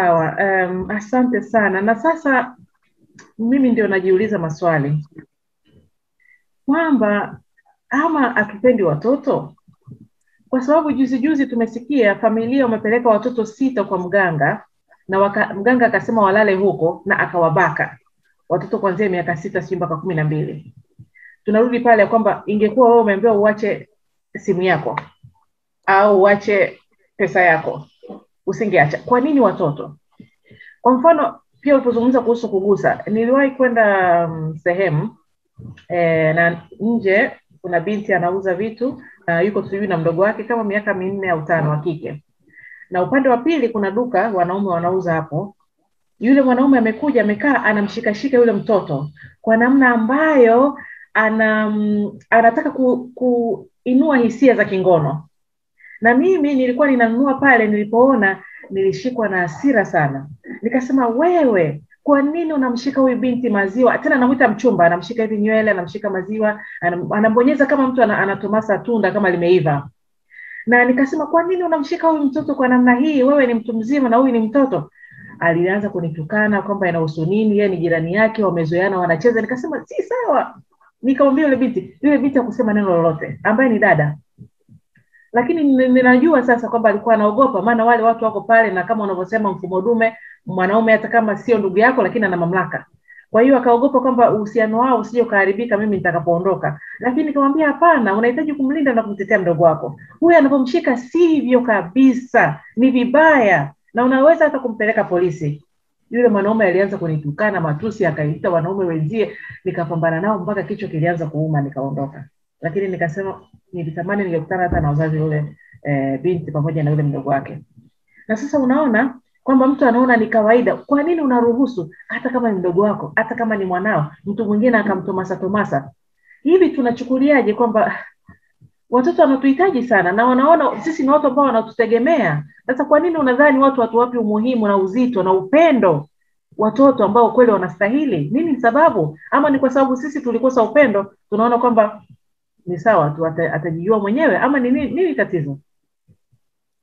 sawa um, asante sana. Na sasa mimi ndio najiuliza maswali. Kwamba ama hatupendi watoto? Kwa sababu juzi juzi tumesikia familia wamepeleka watoto sita kwa mganga na waka, mganga akasema walale huko na akawabaka. Watoto kuanzia miaka sita sijui mpaka kumi na mbili. Tunarudi pale kwamba ingekuwa wewe umeambiwa uache simu yako au uache pesa yako usingeacha. Kwa nini watoto? Kwa mfano pia ulipozungumza kuhusu kugusa niliwahi kwenda um, sehemu eh, na nje kuna binti anauza vitu na yuko sijui na mdogo wake kama miaka minne au tano wa kike. Na upande wa pili kuna duka wanaume wanauza hapo. Yule mwanaume amekuja amekaa anamshikashika yule mtoto kwa namna ambayo ana anataka ku, kuinua hisia za kingono na mimi nilikuwa ninanunua pale nilipoona nilishikwa na hasira sana. Nikasema wewe kwa nini unamshika huyu binti maziwa? Tena anamwita mchumba anamshika hivi nywele anamshika maziwa anam, anambonyeza kama mtu anatomasa tunda kama limeiva. Na nikasema kwa nini unamshika huyu mtoto kwa namna hii? Wewe ni mtu mzima na huyu ni mtoto. Alianza kunitukana kwamba inahusu nini yeye ni jirani yake wamezoeana wanacheza. Nikasema si sawa. Nikamwambia yule binti yule binti akusema neno lolote ambaye ni dada lakini ninajua sasa kwamba alikuwa anaogopa maana wale watu wako pale na kama unavyosema mfumo dume mwanaume hata kama sio ndugu yako lakini ana mamlaka. Kwa hiyo akaogopa kwamba uhusiano wao usije ukaharibika mimi nitakapoondoka. Lakini nikamwambia hapana unahitaji kumlinda na kumtetea mdogo wako. Huyu anapomshika sivyo kabisa. Ni vibaya. Na unaweza hata kumpeleka polisi. Yule mwanaume alianza kunitukana matusi akaita wanaume wenzie. Nikapambana nao mpaka kichwa kilianza kuuma nikaondoka lakini nikasema nilitamani ningekutana hata na wazazi yule e, binti pamoja na yule mdogo wake. Na sasa unaona kwamba mtu anaona ni kawaida. Kwa nini unaruhusu? Hata kama ni mdogo wako hata kama ni mwanao mtu mwingine akamtomasa tomasa. Hivi tunachukuliaje kwamba watoto wanatuhitaji sana na wanaona sisi ni watu ambao wanatutegemea? Sasa kwa nini unadhani watu watuwapi umuhimu na uzito na upendo watoto ambao kweli wanastahili? Nini sababu? Ama ni kwa sababu sisi tulikosa upendo tunaona kwamba ni sawa tu atajijua mwenyewe ama ni nini, tatizo?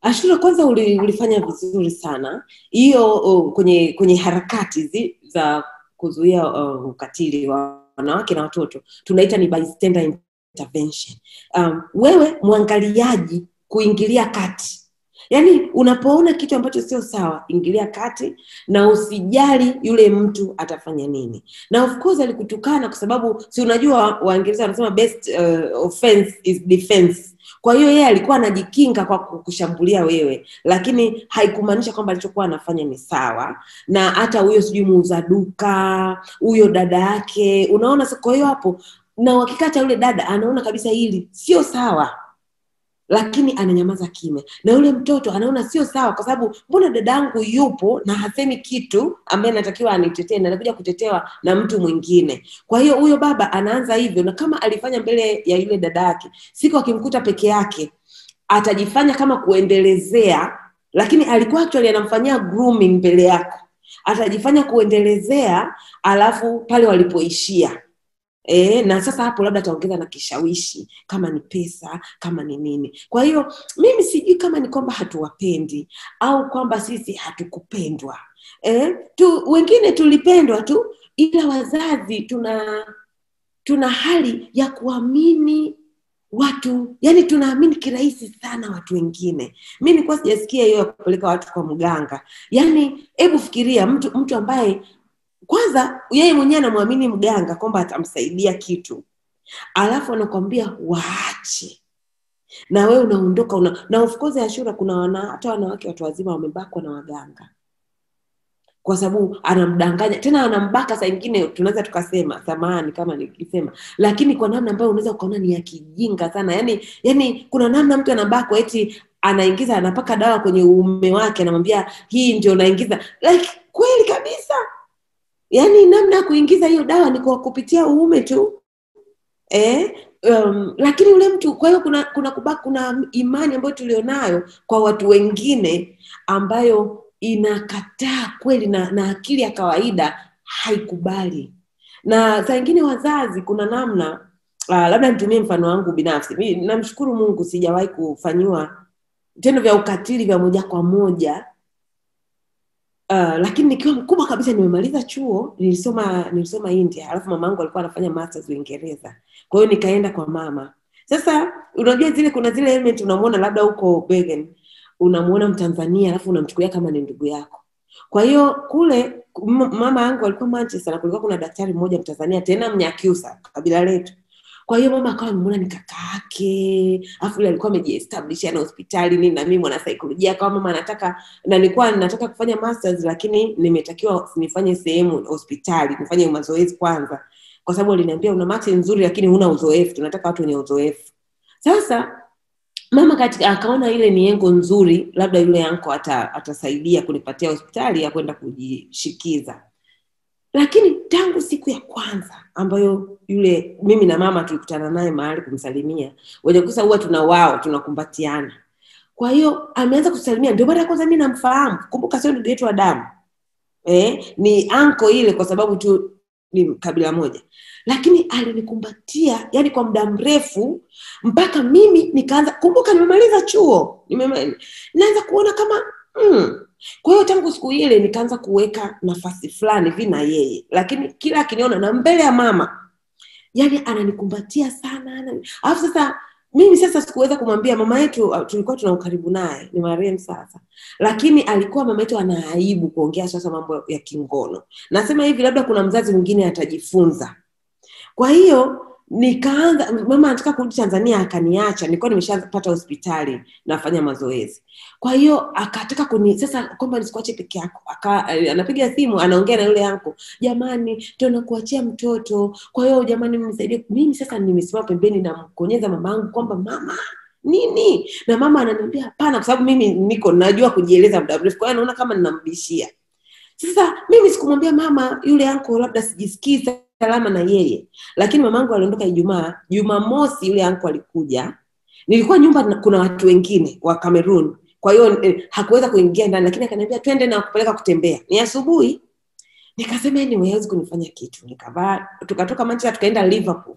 Ashura, kwanza uli, ulifanya vizuri sana. Hiyo uh, kwenye kwenye harakati zi, za kuzuia uh, ukatili wa wanawake na watoto tunaita ni bystander intervention. Um, wewe mwangaliaji kuingilia kati, yaani unapoona kitu ambacho sio sawa, ingilia kati na usijali yule mtu atafanya nini. Na of course alikutukana kwa sababu si unajua Waingereza wanasema best uh, offense is defense. Kwa hiyo yeye alikuwa anajikinga kwa kushambulia wewe lakini haikumaanisha kwamba alichokuwa anafanya ni sawa. Na hata huyo sijui muuza duka huyo dada yake unaona kwa hiyo hapo na uhakika hata yule dada anaona kabisa hili sio sawa lakini ananyamaza kimya. Na yule mtoto anaona sio sawa kwa sababu mbona dada yangu yupo na hasemi kitu ambaye natakiwa anitetee na anakuja kutetewa na mtu mwingine. Kwa hiyo huyo baba anaanza hivyo na kama alifanya mbele ya yule dada yake siku akimkuta peke yake atajifanya kama kuendelezea lakini alikuwa actually anamfanyia grooming mbele yako. Atajifanya kuendelezea alafu pale walipoishia E, na sasa hapo labda ataongeza na kishawishi kama ni pesa kama ni nini. Kwa hiyo mimi sijui kama ni kwamba hatuwapendi au kwamba sisi hatukupendwa. E, tu, wengine tulipendwa tu ila wazazi tuna tuna hali ya kuamini watu. Yani tunaamini kirahisi sana watu wengine. Mi nilikuwa sijasikia hiyo ya kupeleka watu kwa mganga. Yani hebu fikiria mtu mtu ambaye kwanza yeye mwenyewe anamwamini mganga kwamba atamsaidia kitu. Alafu anakwambia waache. Na wewe unaondoka una, na of course ashura kuna wana, hata wanawake watu wazima wamebakwa na waganga. Kwa sababu anamdanganya tena anambaka saa ingine tunaweza tukasema samani kama nikisema. Lakini kwa namna ambayo unaweza ukaona ni ya kijinga sana. Yani yani kuna namna mtu anabakwa eti anaingiza anapaka dawa kwenye uume wake anamwambia hii ndio naingiza. Like kweli kabisa yaani namna ya kuingiza hiyo dawa ni kwa kupitia uume tu. Eh? um, lakini ule mtu kwa hiyo kuna kuna kuba, kuna imani ambayo tulionayo kwa watu wengine ambayo inakataa kweli na, na akili ya kawaida haikubali. Na saa ingine wazazi kuna namna uh, labda nitumie mfano wangu binafsi. Mi namshukuru mungu sijawahi kufanyiwa vitendo vya ukatili vya moja kwa moja Uh, lakini nikiwa mkubwa kabisa nimemaliza chuo nilisoma nilisoma india alafu mama yangu alikuwa anafanya masters uingereza. Kwa hiyo nikaenda kwa mama. Sasa unajua zile kuna zile element unamwona labda huko Bergen unamuona mtanzania alafu unamchukulia kama ni ndugu yako. Kwa hiyo kule mama yangu alikuwa manchester na kulikuwa kuna daktari mmoja mtanzania tena mnyakyusa kabila letu kwa hiyo mama akawa amemuona ni kaka yake afu yule alikuwa amejiestablish na hospitali nini na mimi mwanasaikolojia akawa mama anataka na nilikuwa nataka kufanya masters lakini nimetakiwa nifanye sehemu hospitali nifanye mazoezi kwanza. Kwa sababu aliniambia una mati nzuri lakini huna uzoefu tunataka watu wenye uzoefu. Sasa mama katika akaona ile ni engo nzuri labda yule yanko ata, atasaidia kunipatia hospitali ya kwenda kujishikiza lakini tangu siku ya kwanza ambayo yule mimi na mama tulikutana naye mahali kumsalimia wajakusa huwa tuna wao tunakumbatiana. Kwa hiyo ameanza kusalimia ndio mara ya kwanza mi namfahamu. Kumbuka sio ndugu yetu wa damu. Eh, ni anko ile kwa sababu tu ni kabila moja. Lakini alinikumbatia yani kwa muda mrefu mpaka mimi nikaanza kumbuka nimemaliza chuo nimema, naanza kuona kama mm. kwa hiyo tangu siku ile nikaanza kuweka nafasi fulani vi na yeye. Lakini kila akiniona na mbele ya mama yani ananikumbatia sana alafu sasa mimi sasa sikuweza kumwambia mama yetu uh, tulikuwa tuna ukaribu naye ni marehemu sasa. Lakini alikuwa mama yetu ana aibu kuongea sasa mambo ya kingono. Nasema hivi labda kuna mzazi mwingine atajifunza. Kwa hiyo nikaanza mama anataka kurudi tanzania akaniacha. Nilikuwa nimeshapata hospitali nafanya mazoezi. Kwa hiyo akataka kuni sasa kwamba nisikuache peke yako anapiga simu anaongea na yule yanko jamani tunakuachia mtoto. Kwa hiyo jamani mnisaidie. Mimi sasa nimesimama pembeni namkonyeza mamaangu kwamba mama nini? Na mama ananiambia hapana kwa sababu mimi niko najua kujieleza muda mrefu. Kwa hiyo anaona kama ninambishia sasa mimi sikumwambia mama yule yanko labda sijisikii salama na yeye. Lakini mamangu aliondoka ijumaa. Jumamosi yule anko alikuja. Nilikuwa nyumba kuna watu wengine wa cameroon. Kwa hiyo eh, hakuweza kuingia ndani lakini akaniambia twende na kupeleka kutembea. Ni asubuhi. Nikasema anyway hawezi kunifanya kitu. Nikavaa tukatoka manchester tukaenda liverpool.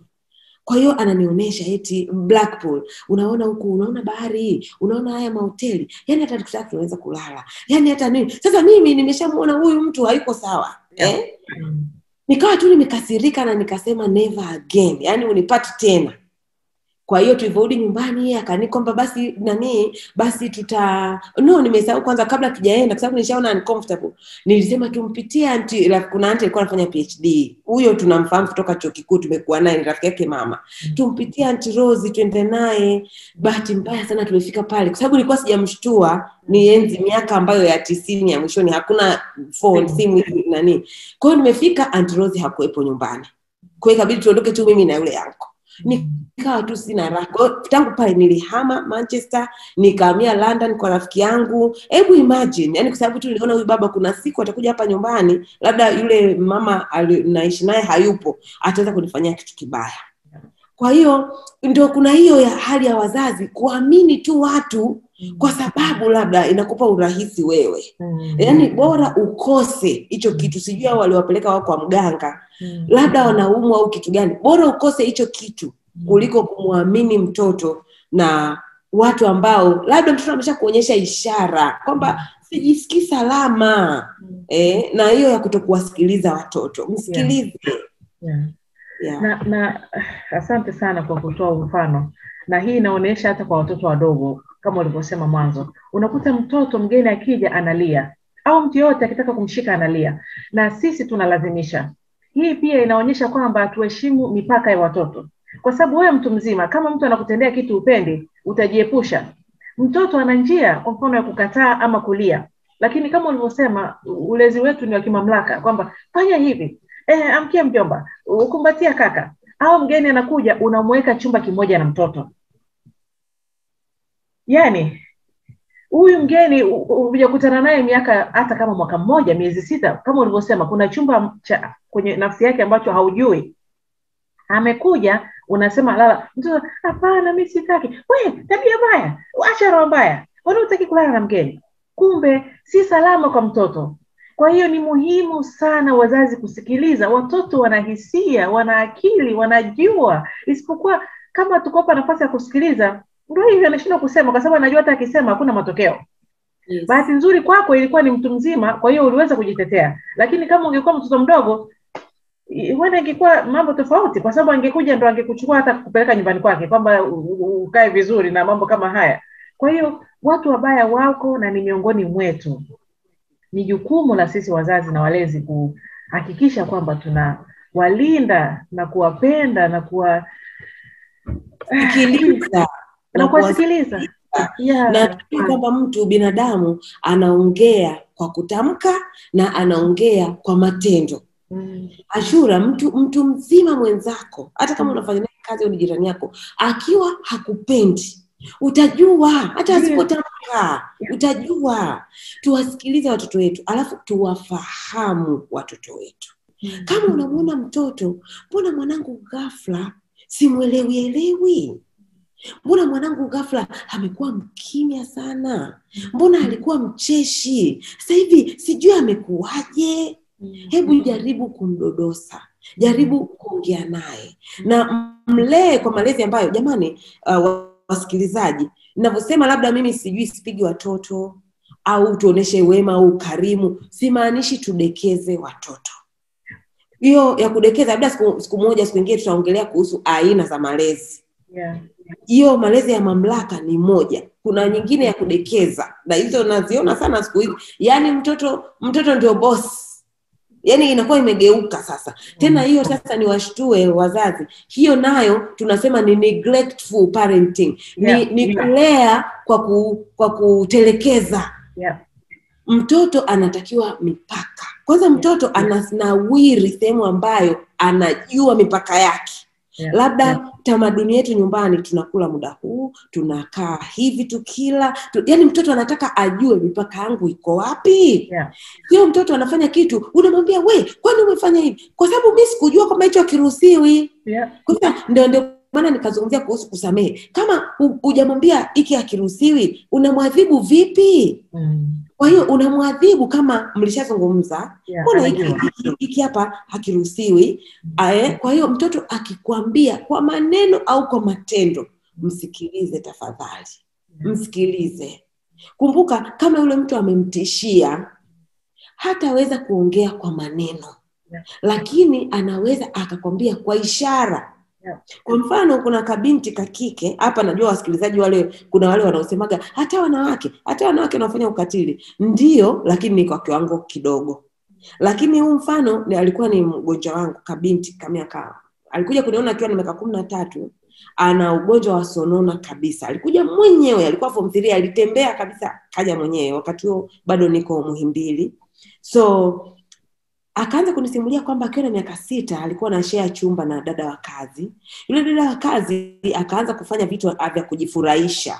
Kwa hiyo ananionyesha eti blackpool. Unaona huku unaona bahari hii unaona haya mahoteli. Yani hata tukitaka tunaweza kulala. Yani hata nini. Sasa mimi nimeshamuona huyu mtu hayuko sawa Yeah. eh? Nikawa tu nimekasirika na nikasema never again. Yani unipati tena kwa hiyo tulivyorudi nyumbani yeye akani kwamba basi nani basi tuta no nimesahau kwanza kabla tujaenda kwa sababu nishaona uncomfortable. Nilisema tumpitie anti kuna anti alikuwa anafanya phd huyo tunamfahamu kutoka chuo kikuu tumekuwa naye ni rafiki yake mama. Tumpitie anti rosi twende naye. Bahati mbaya sana tumefika pale kwa sababu nilikuwa sijamshtua ni enzi miaka ambayo ya tisini ya mwishoni hakuna phone simu nani. Kwa hiyo nimefika anti rosi hakuwepo nyumbani. Kwa hiyo ikabidi tuondoke tu mimi na yule yanko nikawa tu sina raha. Tangu pale nilihama manchester nikaamia london kwa rafiki yangu. Hebu imagine yani kwa sababu tu niliona huyu baba kuna siku atakuja hapa nyumbani labda yule mama naishi naye hayupo ataweza kunifanyia kitu kibaya. Kwa hiyo ndio kuna hiyo ya hali ya wazazi kuamini tu watu kwa sababu labda inakupa urahisi wewe. Mm. yaani bora ukose hicho kitu. Sijui hao waliwapeleka wao kwa mganga. Mm. labda wanaumwa au kitu gani. Bora ukose hicho kitu kuliko kumwamini mtoto na watu ambao labda mtoto amesha kuonyesha ishara kwamba sijisikii salama. Mm. eh, na hiyo ya kutokuwasikiliza watoto. Msikilize. Yeah. yeah. na na asante sana kwa kutoa mfano. Na hii inaonyesha hata kwa watoto wadogo kama ulivyosema mwanzo. Unakuta mtoto mgeni akija analia au mtu yoyote akitaka kumshika analia na sisi tunalazimisha. Hii pia inaonyesha kwamba tuheshimu mipaka ya watoto. Kwa sababu wewe mtu mzima kama mtu anakutendea kitu upendi utajiepusha. Mtoto ana njia kwa mfano ya kukataa ama kulia. Lakini kama ulivyosema ulezi wetu ni wa kimamlaka kwamba fanya hivi. Eh, amkia mjomba ukumbatia kaka. Au mgeni anakuja unamweka chumba kimoja na mtoto yani huyu mgeni hujakutana naye miaka hata kama mwaka mmoja miezi sita kama ulivyosema kuna chumba cha kwenye nafsi yake ambacho haujui. Amekuja unasema lala mtoto hapana mi sitaki. We tabia mbaya acha roho mbaya. Kwani utaki kulala na mgeni. Kumbe si salama kwa mtoto. Kwa hiyo ni muhimu sana wazazi kusikiliza. Watoto wana hisia wana akili wanajua. Isipokuwa kama tukopa nafasi ya kusikiliza ndio hivyo ameshindwa kusema kwa sababu anajua hata akisema hakuna matokeo. Yes. bahati nzuri kwako ilikuwa ni mtu mzima kwa hiyo uliweza kujitetea. Lakini kama ungekuwa mtoto mdogo huenda ingekuwa mambo tofauti kwa sababu angekuja ndo angekuchukua hata kupeleka nyumbani kwake kwamba ukae vizuri na mambo kama haya. Kwa hiyo watu wabaya wako na ni miongoni mwetu. Ni jukumu la sisi wazazi na walezi kuhakikisha kwamba tunawalinda na kuwapenda na kuwa na kuwasikiliza. yeah. na tujue kwamba mtu binadamu anaongea kwa kutamka na anaongea kwa matendo. Mm, ashura mtu mtu mzima mwenzako hata kama unafanya naye kazi au ni jirani yako akiwa hakupendi utajua hata asipotamka utajua. Tuwasikilize watoto wetu alafu tuwafahamu watoto wetu. Kama unamwona mtoto mbona mwanangu ghafla simwelewi elewi mbona mwanangu ghafla amekuwa mkimya sana? Mbona alikuwa mcheshi? Sasa hivi sijui amekuwaje. Hebu jaribu kumdodosa jaribu kuongea naye. Na mlee kwa malezi ambayo jamani uh, wasikilizaji navyosema labda mimi sijui sipigi watoto au tuoneshe wema au ukarimu simaanishi tudekeze watoto. Hiyo ya kudekeza labda siku, siku moja siku ingine tutaongelea kuhusu aina za malezi. Yeah. Hiyo malezi ya mamlaka ni moja. Kuna nyingine ya kudekeza na hizo naziona sana siku hizi. Yaani mtoto mtoto ndio bosi yaani inakuwa imegeuka sasa. Tena hiyo sasa ni washtue wazazi. Hiyo nayo tunasema ni neglectful parenting. Ni, Yeah, ni yeah. kulea kwa ku, kwa kutelekeza. Yeah. mtoto anatakiwa mipaka. Kwanza mtoto ananawiri sehemu ambayo anajua mipaka yake Yeah. labda Yeah. tamaduni yetu nyumbani tunakula muda huu tunakaa hivi tukila tu, yani mtoto anataka ajue mipaka yangu iko wapi Yeah. sio mtoto anafanya kitu unamwambia we kwani umefanya hivi kwa sababu mi sikujua kwamba hicho akiruhusiwi Yeah. ndio ndio maana nikazungumzia kuhusu kusamehe kama ujamwambia hujamwambia hiki akiruhusiwi unamwadhibu vipi Mm. Kwa hiyo unamwadhibu kama mlishazungumza Yeah, mbona hiki hiki- hapa hakiruhusiwi? Ae, kwa hiyo mtoto akikwambia kwa maneno au kwa matendo msikilize tafadhali. Msikilize. Kumbuka kama yule mtu amemtishia hataweza kuongea kwa maneno. Lakini anaweza akakwambia kwa ishara Kwa mfano kuna kabinti kakike hapa najua wasikilizaji wale kuna wale wanaosemaga hata wanawake hata wanawake wanaofanya ukatili. Ndio lakini ni kwa kiwango kidogo. Lakini huu mfano ni alikuwa ni mgonjwa wangu kabinti kamiaka alikuja kuniona akiwa na miaka kumi na tatu ana ugonjwa wa sonona kabisa. Alikuja mwenyewe alikuwa form 3 alitembea kabisa kaja mwenyewe. Wakati huo bado niko muhimbili. So akaanza kunisimulia kwamba akiwa na miaka sita alikuwa na share chumba na dada wa kazi. Yule dada wa kazi akaanza kufanya vitu vya kujifurahisha.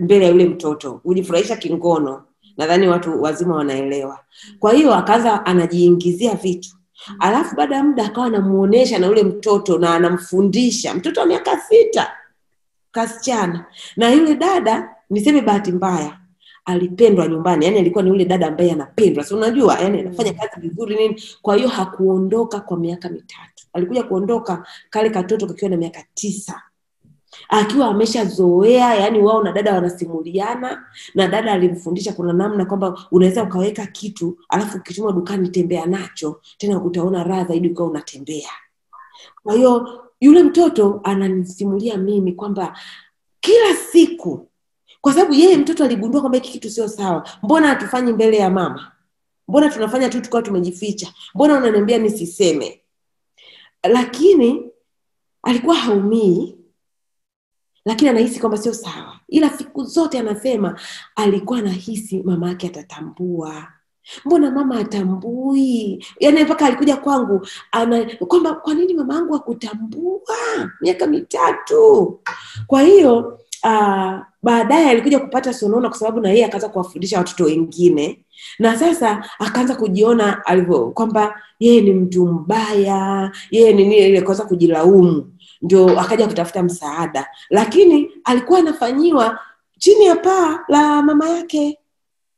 Mbele ya yule mtoto. Kujifurahisha kingono. Nadhani watu wazima wanaelewa. Kwa hiyo akaanza anajiingizia vitu. Alafu baada ya muda akawa anamuonesha na yule mtoto na anamfundisha. Mtoto wa miaka sita. Kasichana. Na yule dada niseme bahati mbaya alipendwa nyumbani. Yani alikuwa ni yule dada ambaye anapendwa. So unajua? Yani anafanya kazi vizuri nini. Kwa hiyo hakuondoka kwa miaka mitatu. Alikuja kuondoka kale katoto kakiwa na miaka tisa. Akiwa ameshazoea yani wao na dada wanasimuliana na dada alimfundisha kuna namna kwamba unaweza ukaweka kitu alafu ukituma dukani tembea nacho tena utaona raha zaidi ukiwa unatembea. Kwa hiyo yule mtoto ananisimulia mimi kwamba kila siku kwa sababu yeye mtoto aligundua kwamba hiki kitu sio sawa. Mbona hatufanyi mbele ya mama? Mbona tunafanya tu tukawa tumejificha? Mbona unaniambia nisiseme? Lakini alikuwa haumii lakini anahisi kwamba sio sawa. Ila siku zote anasema alikuwa anahisi mama yake atatambua. Mbona mama atambui yaani mpaka alikuja kwangu ana kwamba kwa nini mama yangu akutambua miaka mitatu? Kwa hiyo uh, baadaye alikuja kupata sonona kwa sababu na yeye akaanza kuwafundisha watoto wengine. Na sasa akaanza kujiona alivyo kwamba yeye ni mtu mbaya yeye ni nini ile kaanza kujilaumu. Ndio akaja kutafuta msaada. Lakini alikuwa anafanyiwa chini ya paa la mama yake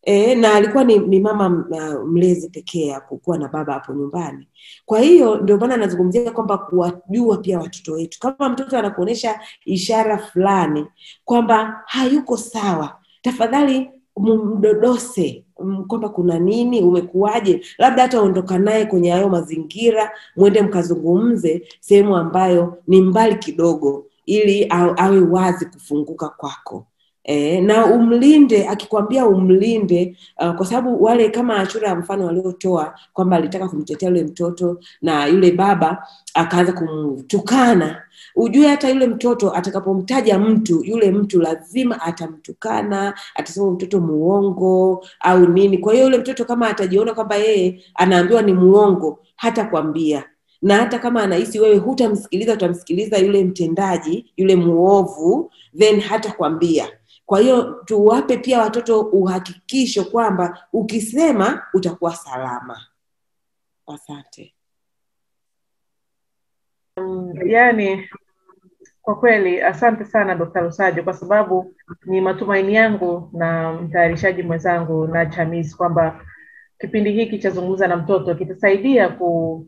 e, na alikuwa ni, ni mama uh, mlezi pekee hakukuwa na baba hapo nyumbani. Kwa hiyo ndio maana anazungumzia kwamba kuwajua pia watoto wetu. Kama mtoto anakuonyesha ishara fulani kwamba hayuko sawa tafadhali mdodose mm, kwamba kuna nini umekuwaje labda hata ondoka naye kwenye hayo mazingira mwende mkazungumze sehemu ambayo ni mbali kidogo ili awe wazi kufunguka kwako E, na umlinde akikwambia umlinde uh, kwa sababu wale kama ashura mfano waliotoa kwamba alitaka kumtetea yule mtoto na yule baba akaanza kumtukana. Ujue hata yule mtoto atakapomtaja mtu yule mtu lazima atamtukana atasema mtoto muongo au nini. Kwa hiyo yule mtoto kama atajiona kwamba yeye anaambiwa ni muongo hata kwambia na hata kama anahisi wewe hutamsikiliza utamsikiliza yule mtendaji yule muovu then hata kwambia kwa hiyo tuwape pia watoto uhakikisho kwamba ukisema utakuwa salama asante Yani kwa kweli asante sana Dr. Lusajo kwa sababu ni matumaini yangu na mtayarishaji mwenzangu na Chamis kwamba kipindi hiki cha zungumza na mtoto kitasaidia ku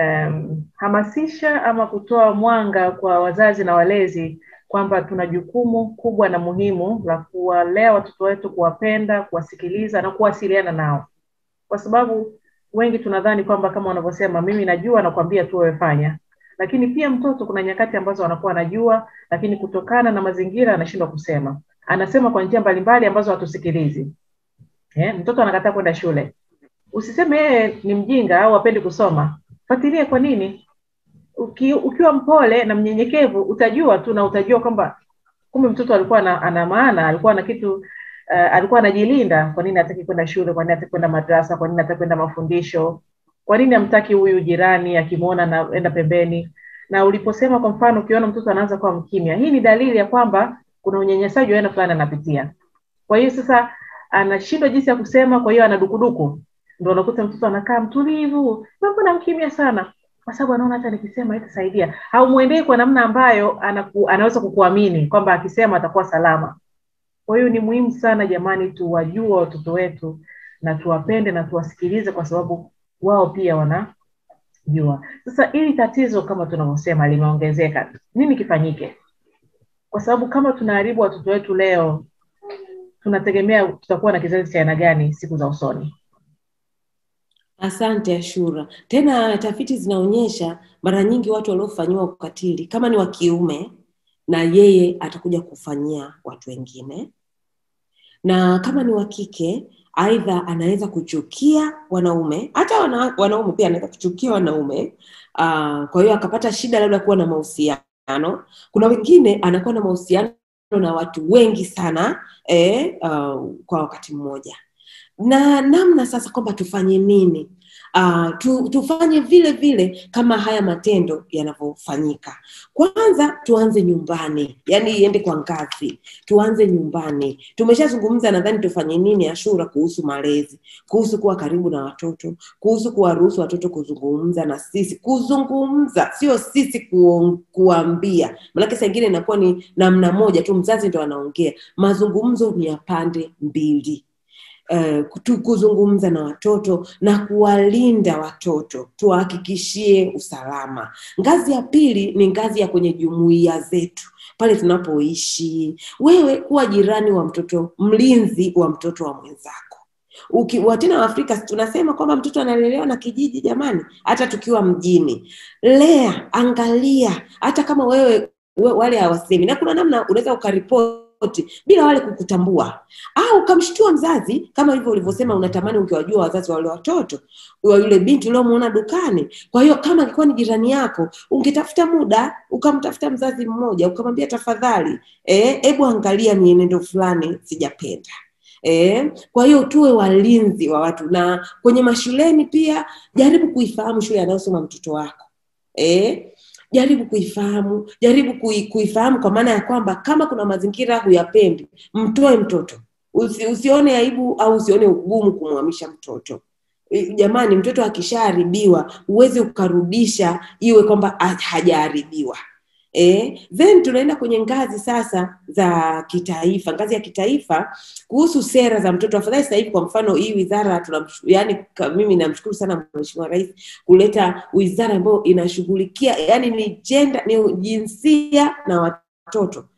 um, hamasisha ama kutoa mwanga kwa wazazi na walezi kwamba tuna jukumu kubwa na muhimu la kuwalea watoto wetu, kuwapenda, kuwasikiliza na kuwasiliana nao, kwa sababu wengi tunadhani kwamba kama wanavyosema, mimi najua, nakwambia tu wewe fanya, lakini pia mtoto kuna nyakati ambazo anakuwa anajua, lakini kutokana na mazingira anashindwa kusema, anasema kwa njia mbalimbali ambazo hatusikilizi. Eh, mtoto anakataa kwenda shule, usiseme yeye ni mjinga au apendi kusoma, fuatilie kwa nini uki, ukiwa mpole na mnyenyekevu utajua tu na utajua kwamba kumbe mtoto alikuwa na, ana maana alikuwa na kitu uh, alikuwa anajilinda. Kwa nini hataki kwenda shule? Kwa nini hataki kwenda madrasa? Kwa nini hataki kwenda mafundisho? Kwa nini amtaki huyu jirani akimwona naenda pembeni? Na uliposema kwa mfano ukiona mtoto anaanza kuwa mkimya hii ni dalili ya kwamba kuna unyanyasaji wa aina fulani anapitia. Kwa hiyo sasa anashindwa jinsi ya kusema kwa hiyo anadukuduku. Ndo unakuta mtoto anakaa mtulivu mbona mkimya sana kwa sababu anaona hata nikisema itasaidia. Haumwendei kwa namna ambayo anaku, anaweza kukuamini kwamba akisema atakuwa salama. Kwa hiyo ni muhimu sana jamani tuwajua watoto wetu na tuwapende na tuwasikilize kwa sababu wao pia wanajua. Sasa ili tatizo kama tunavyosema limeongezeka nini kifanyike? Kwa sababu kama tunaharibu watoto wetu leo tunategemea tutakuwa na kizazi cha aina gani siku za usoni Asante Ashura. Tena tafiti zinaonyesha mara nyingi watu waliofanyiwa ukatili kama ni wa kiume, na yeye atakuja kufanyia watu wengine, na kama ni wa kike, aidha anaweza kuchukia wanaume, hata wana, wanaume pia anaweza kuchukia wanaume uh, kwa hiyo akapata shida labda kuwa na mahusiano. Kuna wengine anakuwa na mahusiano na watu wengi sana eh, uh, kwa wakati mmoja na namna sasa kwamba tufanye nini? Uh, tu, tufanye vile vile kama haya matendo yanavyofanyika. Kwanza tuanze nyumbani yani iende kwa ngazi. Tuanze nyumbani. Tumeshazungumza nadhani tufanye nini ashura kuhusu malezi kuhusu kuwa karibu na watoto kuhusu kuwaruhusu watoto kuzungumza na sisi. Kuzungumza sio sisi ku, kuambia. Manake saa ingine inakuwa ni namna moja tu mzazi ndo anaongea. Mazungumzo ni ya pande mbili uh, kuzungumza na watoto na kuwalinda watoto. Tuwahakikishie usalama. Ngazi ya pili ni ngazi ya kwenye jumuiya zetu. Pale tunapoishi. Wewe kuwa jirani wa mtoto mlinzi wa mtoto wa mwenzako. Ukiwa wa Afrika tunasema kwamba mtoto analelewa na kijiji jamani, hata tukiwa mjini. Lea, angalia, hata kama wewe we, wale hawasemi, na kuna namna unaweza ukaripoti bila wale kukutambua, au ukamshtua mzazi kama hivyo ulivyosema, unatamani ukiwajua wazazi wa wale watoto wa yule binti uliomuona dukani. Kwa hiyo kama alikuwa ni jirani yako, ungetafuta muda ukamtafuta mzazi mmoja ukamwambia, tafadhali, hebu eh, angalia mienendo fulani sijapenda. E, kwa hiyo tuwe walinzi wa watu na kwenye mashuleni pia jaribu kuifahamu shule anayosoma mtoto wako e, jaribu kuifahamu jaribu kui, kuifahamu kwa maana ya kwamba kama kuna mazingira huyapendi mtoe mtoto. Usi, usione aibu au usione ugumu kumhamisha mtoto. Jamani mtoto akishaharibiwa huwezi ukarudisha iwe kwamba hajaharibiwa E, then tunaenda kwenye ngazi sasa za kitaifa, ngazi ya kitaifa kuhusu sera za mtoto. Afadhali sasa hivi kwa mfano hii wizara tuna, yani mimi namshukuru sana Mheshimiwa Rais kuleta wizara ambayo inashughulikia yani ni gender, ni jinsia na watoto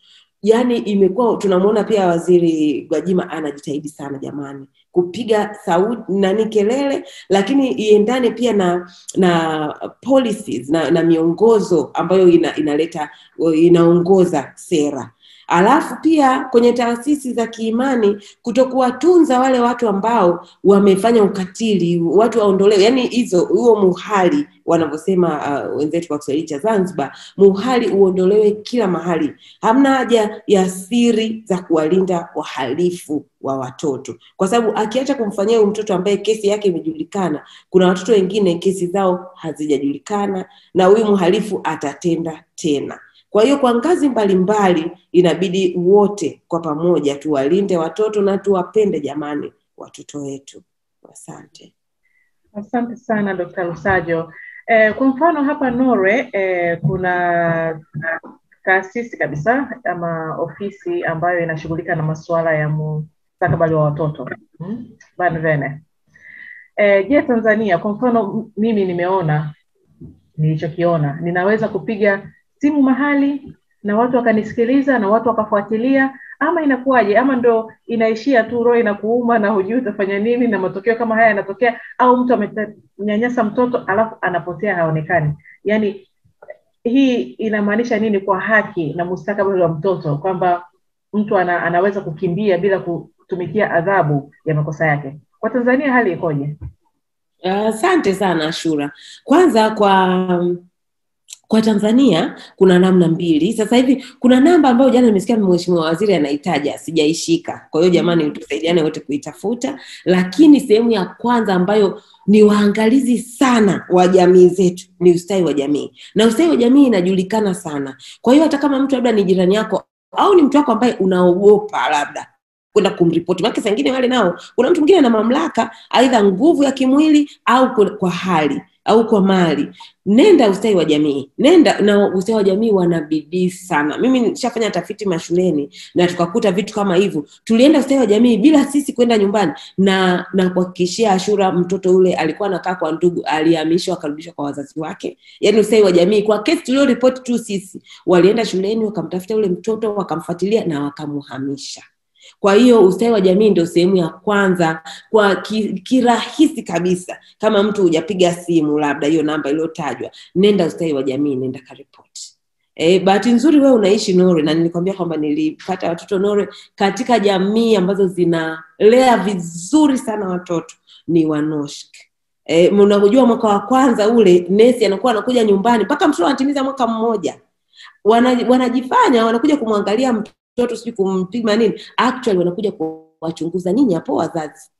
yani imekuwa tunamwona pia waziri Gwajima anajitahidi sana jamani kupiga sauti nani kelele, lakini iendane pia na na policies na, na miongozo ambayo ina, inaleta inaongoza sera alafu pia kwenye taasisi za kiimani kutokuwatunza wale watu ambao wamefanya ukatili, watu waondolewe, yani hizo huo muhali wanavyosema uh, wenzetu wa Kiswahili cha Zanzibar, muhali uondolewe kila mahali. Hamna haja ya siri za kuwalinda wahalifu wa watoto, kwa sababu akiacha kumfanyia huyu mtoto ambaye kesi yake imejulikana, kuna watoto wengine kesi zao hazijajulikana na huyu mhalifu atatenda tena. Kwa hiyo kwa ngazi mbalimbali inabidi wote kwa pamoja tuwalinde watoto na tuwapende jamani watoto wetu. Asante. Asante sana Dr. Lusajo. Eh, kwa mfano hapa Norwe eh, kuna taasisi kabisa ama ofisi ambayo inashughulika na masuala ya mustakabali wa watoto hmm? Banvene. Eh, je, Tanzania kwa mfano mimi nimeona nilichokiona, ninaweza kupiga simu mahali na watu wakanisikiliza na watu wakafuatilia, ama inakuwaje? Ama ndo inaishia tu, roho inakuuma na hujui utafanya nini, na matokeo kama haya yanatokea, au mtu amenyanyasa mtoto alafu anapotea haonekani. Yani hii inamaanisha nini kwa haki na mustakabali wa mtoto, kwamba mtu ana, anaweza kukimbia bila kutumikia adhabu ya makosa yake? Kwa Tanzania hali ikoje? Asante uh, sana shura Kwanza kwa kwa Tanzania kuna namna mbili. Sasa hivi kuna namba ambayo jana nimesikia mheshimiwa waziri anahitaja, sijaishika. Kwa hiyo jamani, tusaidiane wote kuitafuta. Lakini sehemu ya kwanza ambayo ni waangalizi sana wa jamii zetu ni ustawi wa jamii, na ustawi wa jamii inajulikana sana. Kwa hiyo hata kama mtu labda ni jirani yako au ni mtu wako ambaye unaogopa labda kwenda kumripoti, maana saa ingine wale nao, kuna mtu mwingine ana mamlaka, aidha nguvu ya kimwili au kwa hali au kwa mali, nenda ustawi wa jamii, nenda na ustawi wa jamii wana bidii sana. Mimi nishafanya tafiti mashuleni na tukakuta vitu kama hivyo. Tulienda ustawi wa jamii bila sisi kwenda nyumbani, na na kuhakikishia Ashura, mtoto yule alikuwa anakaa kwa ndugu, alihamishwa akarudishwa kwa wazazi wake. Yani ustawi wa jamii, kwa kesi tulioripoti tu sisi, walienda shuleni wakamtafuta yule mtoto, wakamfuatilia na wakamuhamisha. Kwa hiyo ustawi wa jamii ndio sehemu ya kwanza kwa kirahisi ki kabisa. Kama mtu hujapiga simu labda hiyo namba iliyotajwa, nenda ustawi wa jamii, nenda karipoti. E, bahati nzuri wewe unaishi Nore na nilikwambia kwamba nilipata watoto Nore. katika jamii ambazo zinalea vizuri sana watoto ni Wanoshk. E, mnakujua mwaka wa kwanza ule nesi anakuwa anakuja nyumbani mpaka mtoto anatimiza mwaka mmoja, wanajifanya wanakuja kumwangalia mtoto sijui kumpima nini, actually wanakuja kuwachunguza nyinyi hapo wazazi.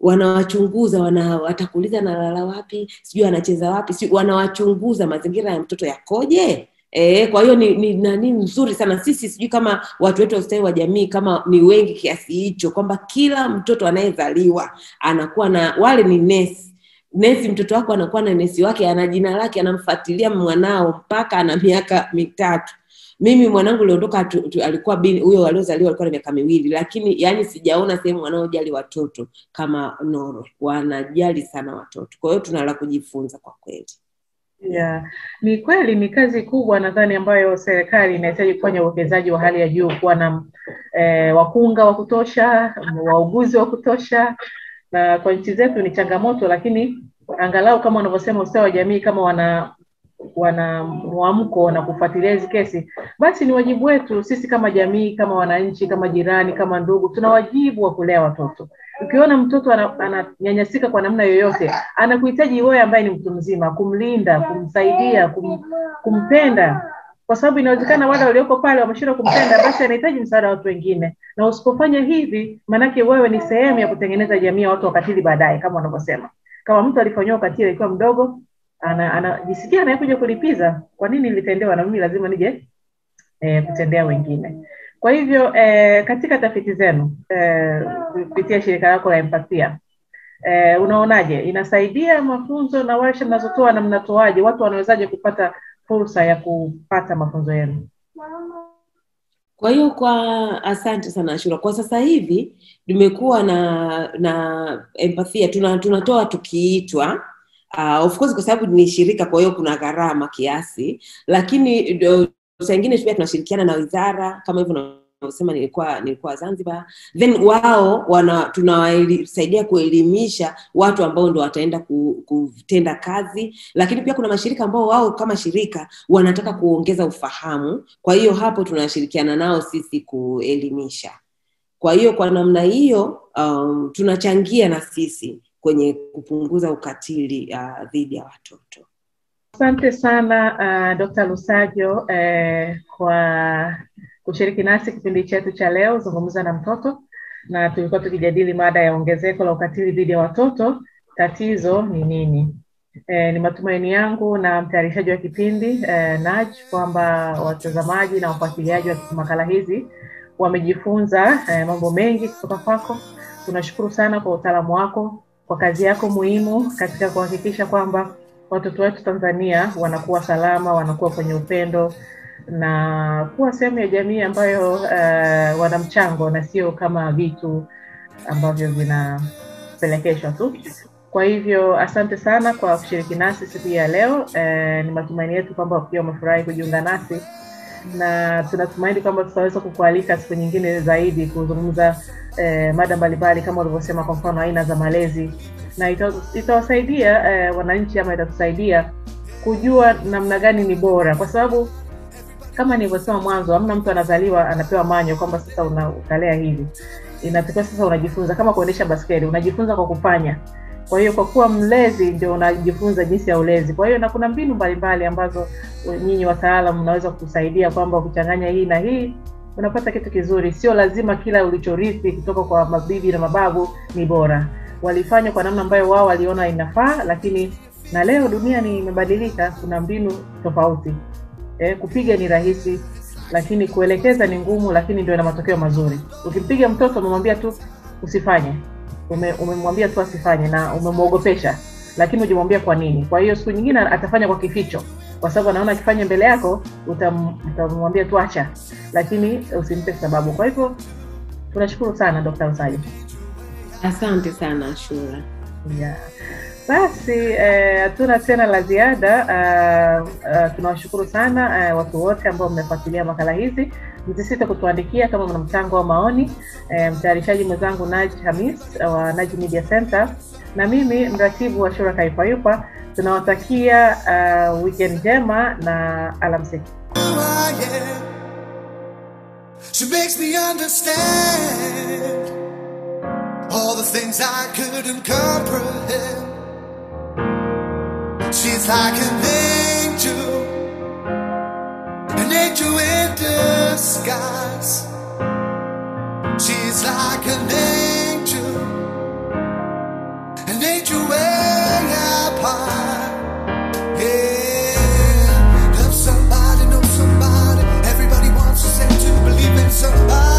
Wanawachunguza wana, watakuuliza nalala wapi, sijui anacheza wapi, sijui wanawachunguza mazingira ya mtoto yakoje. E, kwa hiyo ni, ni nani nzuri sana. Sisi, sijui kama watu wetu wa wa jamii kama ni wengi kiasi hicho, kwamba kila mtoto anayezaliwa anakuwa na wale ni nesi. Nesi, mtoto wako anakuwa na nesi wake, ana jina lake, anamfuatilia mwanao mpaka ana miaka mitatu mimi mwanangu uliondoka alikuwa huyo aliozaliwa alikuwa na miaka miwili, lakini yani sijaona sehemu wanaojali watoto kama Norway. Wanajali sana watoto, kwa hiyo tuna la kujifunza kwa kweli. Yeah, ni kweli, ni kazi kubwa nadhani ambayo serikali inahitaji kufanya uwekezaji wa hali ya juu, kuwa na eh, wakunga wa kutosha, wauguzi wa kutosha, na kwa nchi zetu ni changamoto, lakini angalau kama wanavyosema ustawi wa jamii kama wana wana mwamko na kufuatilia hizi kesi, basi ni wajibu wetu sisi kama jamii, kama wananchi, kama jirani, kama ndugu, tuna wajibu wa kulea watoto. Ukiona mtoto ananyanyasika ana kwa namna yoyote, anakuhitaji wewe ambaye ni mtu mzima kumlinda, kumsaidia, kum, kumpenda, kwa sababu inawezekana wale walioko pale wameshindwa kumpenda, basi anahitaji msaada wa watu wengine, na usipofanya hivi, maanake wewe ni sehemu ya kutengeneza jamii ya watu wakatili baadaye, kama wanavyosema. Kama mtu alifanyiwa ukatili akiwa mdogo, anajisikia ana, anayekuja kulipiza, kwa nini nilitendewa na mimi lazima nije e, kutendea wengine. Kwa hivyo e, katika tafiti zenu kupitia e, shirika lako la Empathia e, unaonaje, inasaidia mafunzo na warsha mnazotoa na mnatoaje? Watu wanawezaje kupata fursa ya kupata mafunzo yenu? Kwa hiyo kwa asante sana Ashura. Kwa sasa hivi tumekuwa na na Empathia tuna, tunatoa tukiitwa Uh, of course kwa sababu ni shirika, kwa hiyo kuna gharama kiasi, lakini saa ingine pia tunashirikiana na wizara kama hivyo navyosema nilikuwa nilikuwa zanzibar. Then wao wana tunawasaidia kuelimisha watu ambao ndo wataenda ku, kutenda kazi lakini pia kuna mashirika ambao wao kama shirika wanataka kuongeza ufahamu. Kwa hiyo hapo tunashirikiana nao sisi kuelimisha. Kwa hiyo kwa namna hiyo um, tunachangia na sisi kwenye kupunguza ukatili uh, dhidi ya watoto Asante sana uh, Dr. Lusajo eh, kwa kushiriki nasi kipindi chetu cha leo zungumza na mtoto, na tulikuwa tukijadili mada ya ongezeko la ukatili dhidi ya watoto, tatizo ni nini? Eh, ni matumaini yangu na mtayarishaji wa kipindi eh, Naj kwamba watazamaji na wafuatiliaji wa makala hizi wamejifunza eh, mambo mengi kutoka kwako. Tunashukuru sana kwa utaalamu wako, kwa kazi yako muhimu katika kuhakikisha kwamba watoto wetu Tanzania wanakuwa salama, wanakuwa kwenye upendo na kuwa sehemu ya jamii ambayo uh, wana mchango na sio kama vitu ambavyo vinapelekeshwa tu. Kwa hivyo asante sana kwa kushiriki nasi siku hii ya leo. Eh, ni matumaini yetu kwamba pia umefurahi kujiunga nasi na tunatumaini kwamba tutaweza kukualika siku nyingine zaidi kuzungumza eh, mada mbalimbali kama ulivyosema, kwa mfano aina za malezi na ita- itawasaidia eh, wananchi ama itatusaidia kujua namna gani ni bora, kwa sababu kama nilivyosema mwanzo, hamna mtu anazaliwa anapewa manyo kwamba sasa una, utalea hivi. Inatakiwa sasa unajifunza, kama kuendesha baskeli, unajifunza kwa kufanya. Kwa hiyo kwa kuwa mlezi ndio unajifunza jinsi ya ulezi. Kwa hiyo na kuna mbinu mbalimbali ambazo nyinyi wataalam mnaweza kusaidia kwamba ukichanganya hii na hii unapata kitu kizuri. Sio lazima kila ulichorithi kutoka kwa mabibi na mababu ni bora. Walifanya kwa namna ambayo wao waliona inafaa, lakini na leo dunia ni imebadilika, kuna mbinu tofauti. Eh, kupiga ni rahisi, lakini kuelekeza ni ngumu, lakini ndio ina matokeo mazuri. Ukimpiga mtoto umemwambia tu usifanye, ume, umemwambia tu asifanye na umemwogopesha, lakini hujamwambia kwa nini. Kwa hiyo siku nyingine atafanya kwa kificho, kwa sababu anaona akifanya mbele yako utamwambia tu acha, lakini usimpe sababu. Kwa hivyo tunashukuru sana Dr. Usaji. asante sana shura Yeah. Basi eh, hatuna tena la ziada. Uh, uh, tunawashukuru sana uh, watu wote ambao mmefuatilia makala hizi. Msisite kutuandikia kama mna mchango wa maoni. Eh, mtayarishaji mwenzangu Naj Hamis wa Naj Media Center na mimi mratibu wa Shura Kaipayupa tunawatakia uh, weekend njema na alamsiki. She makes me understand all the things I couldn't comprehend. She's like an angel, an angel in disguise. She's like an angel, an angel way up high. Yeah, love somebody, know somebody. Everybody wants to say to believe in somebody.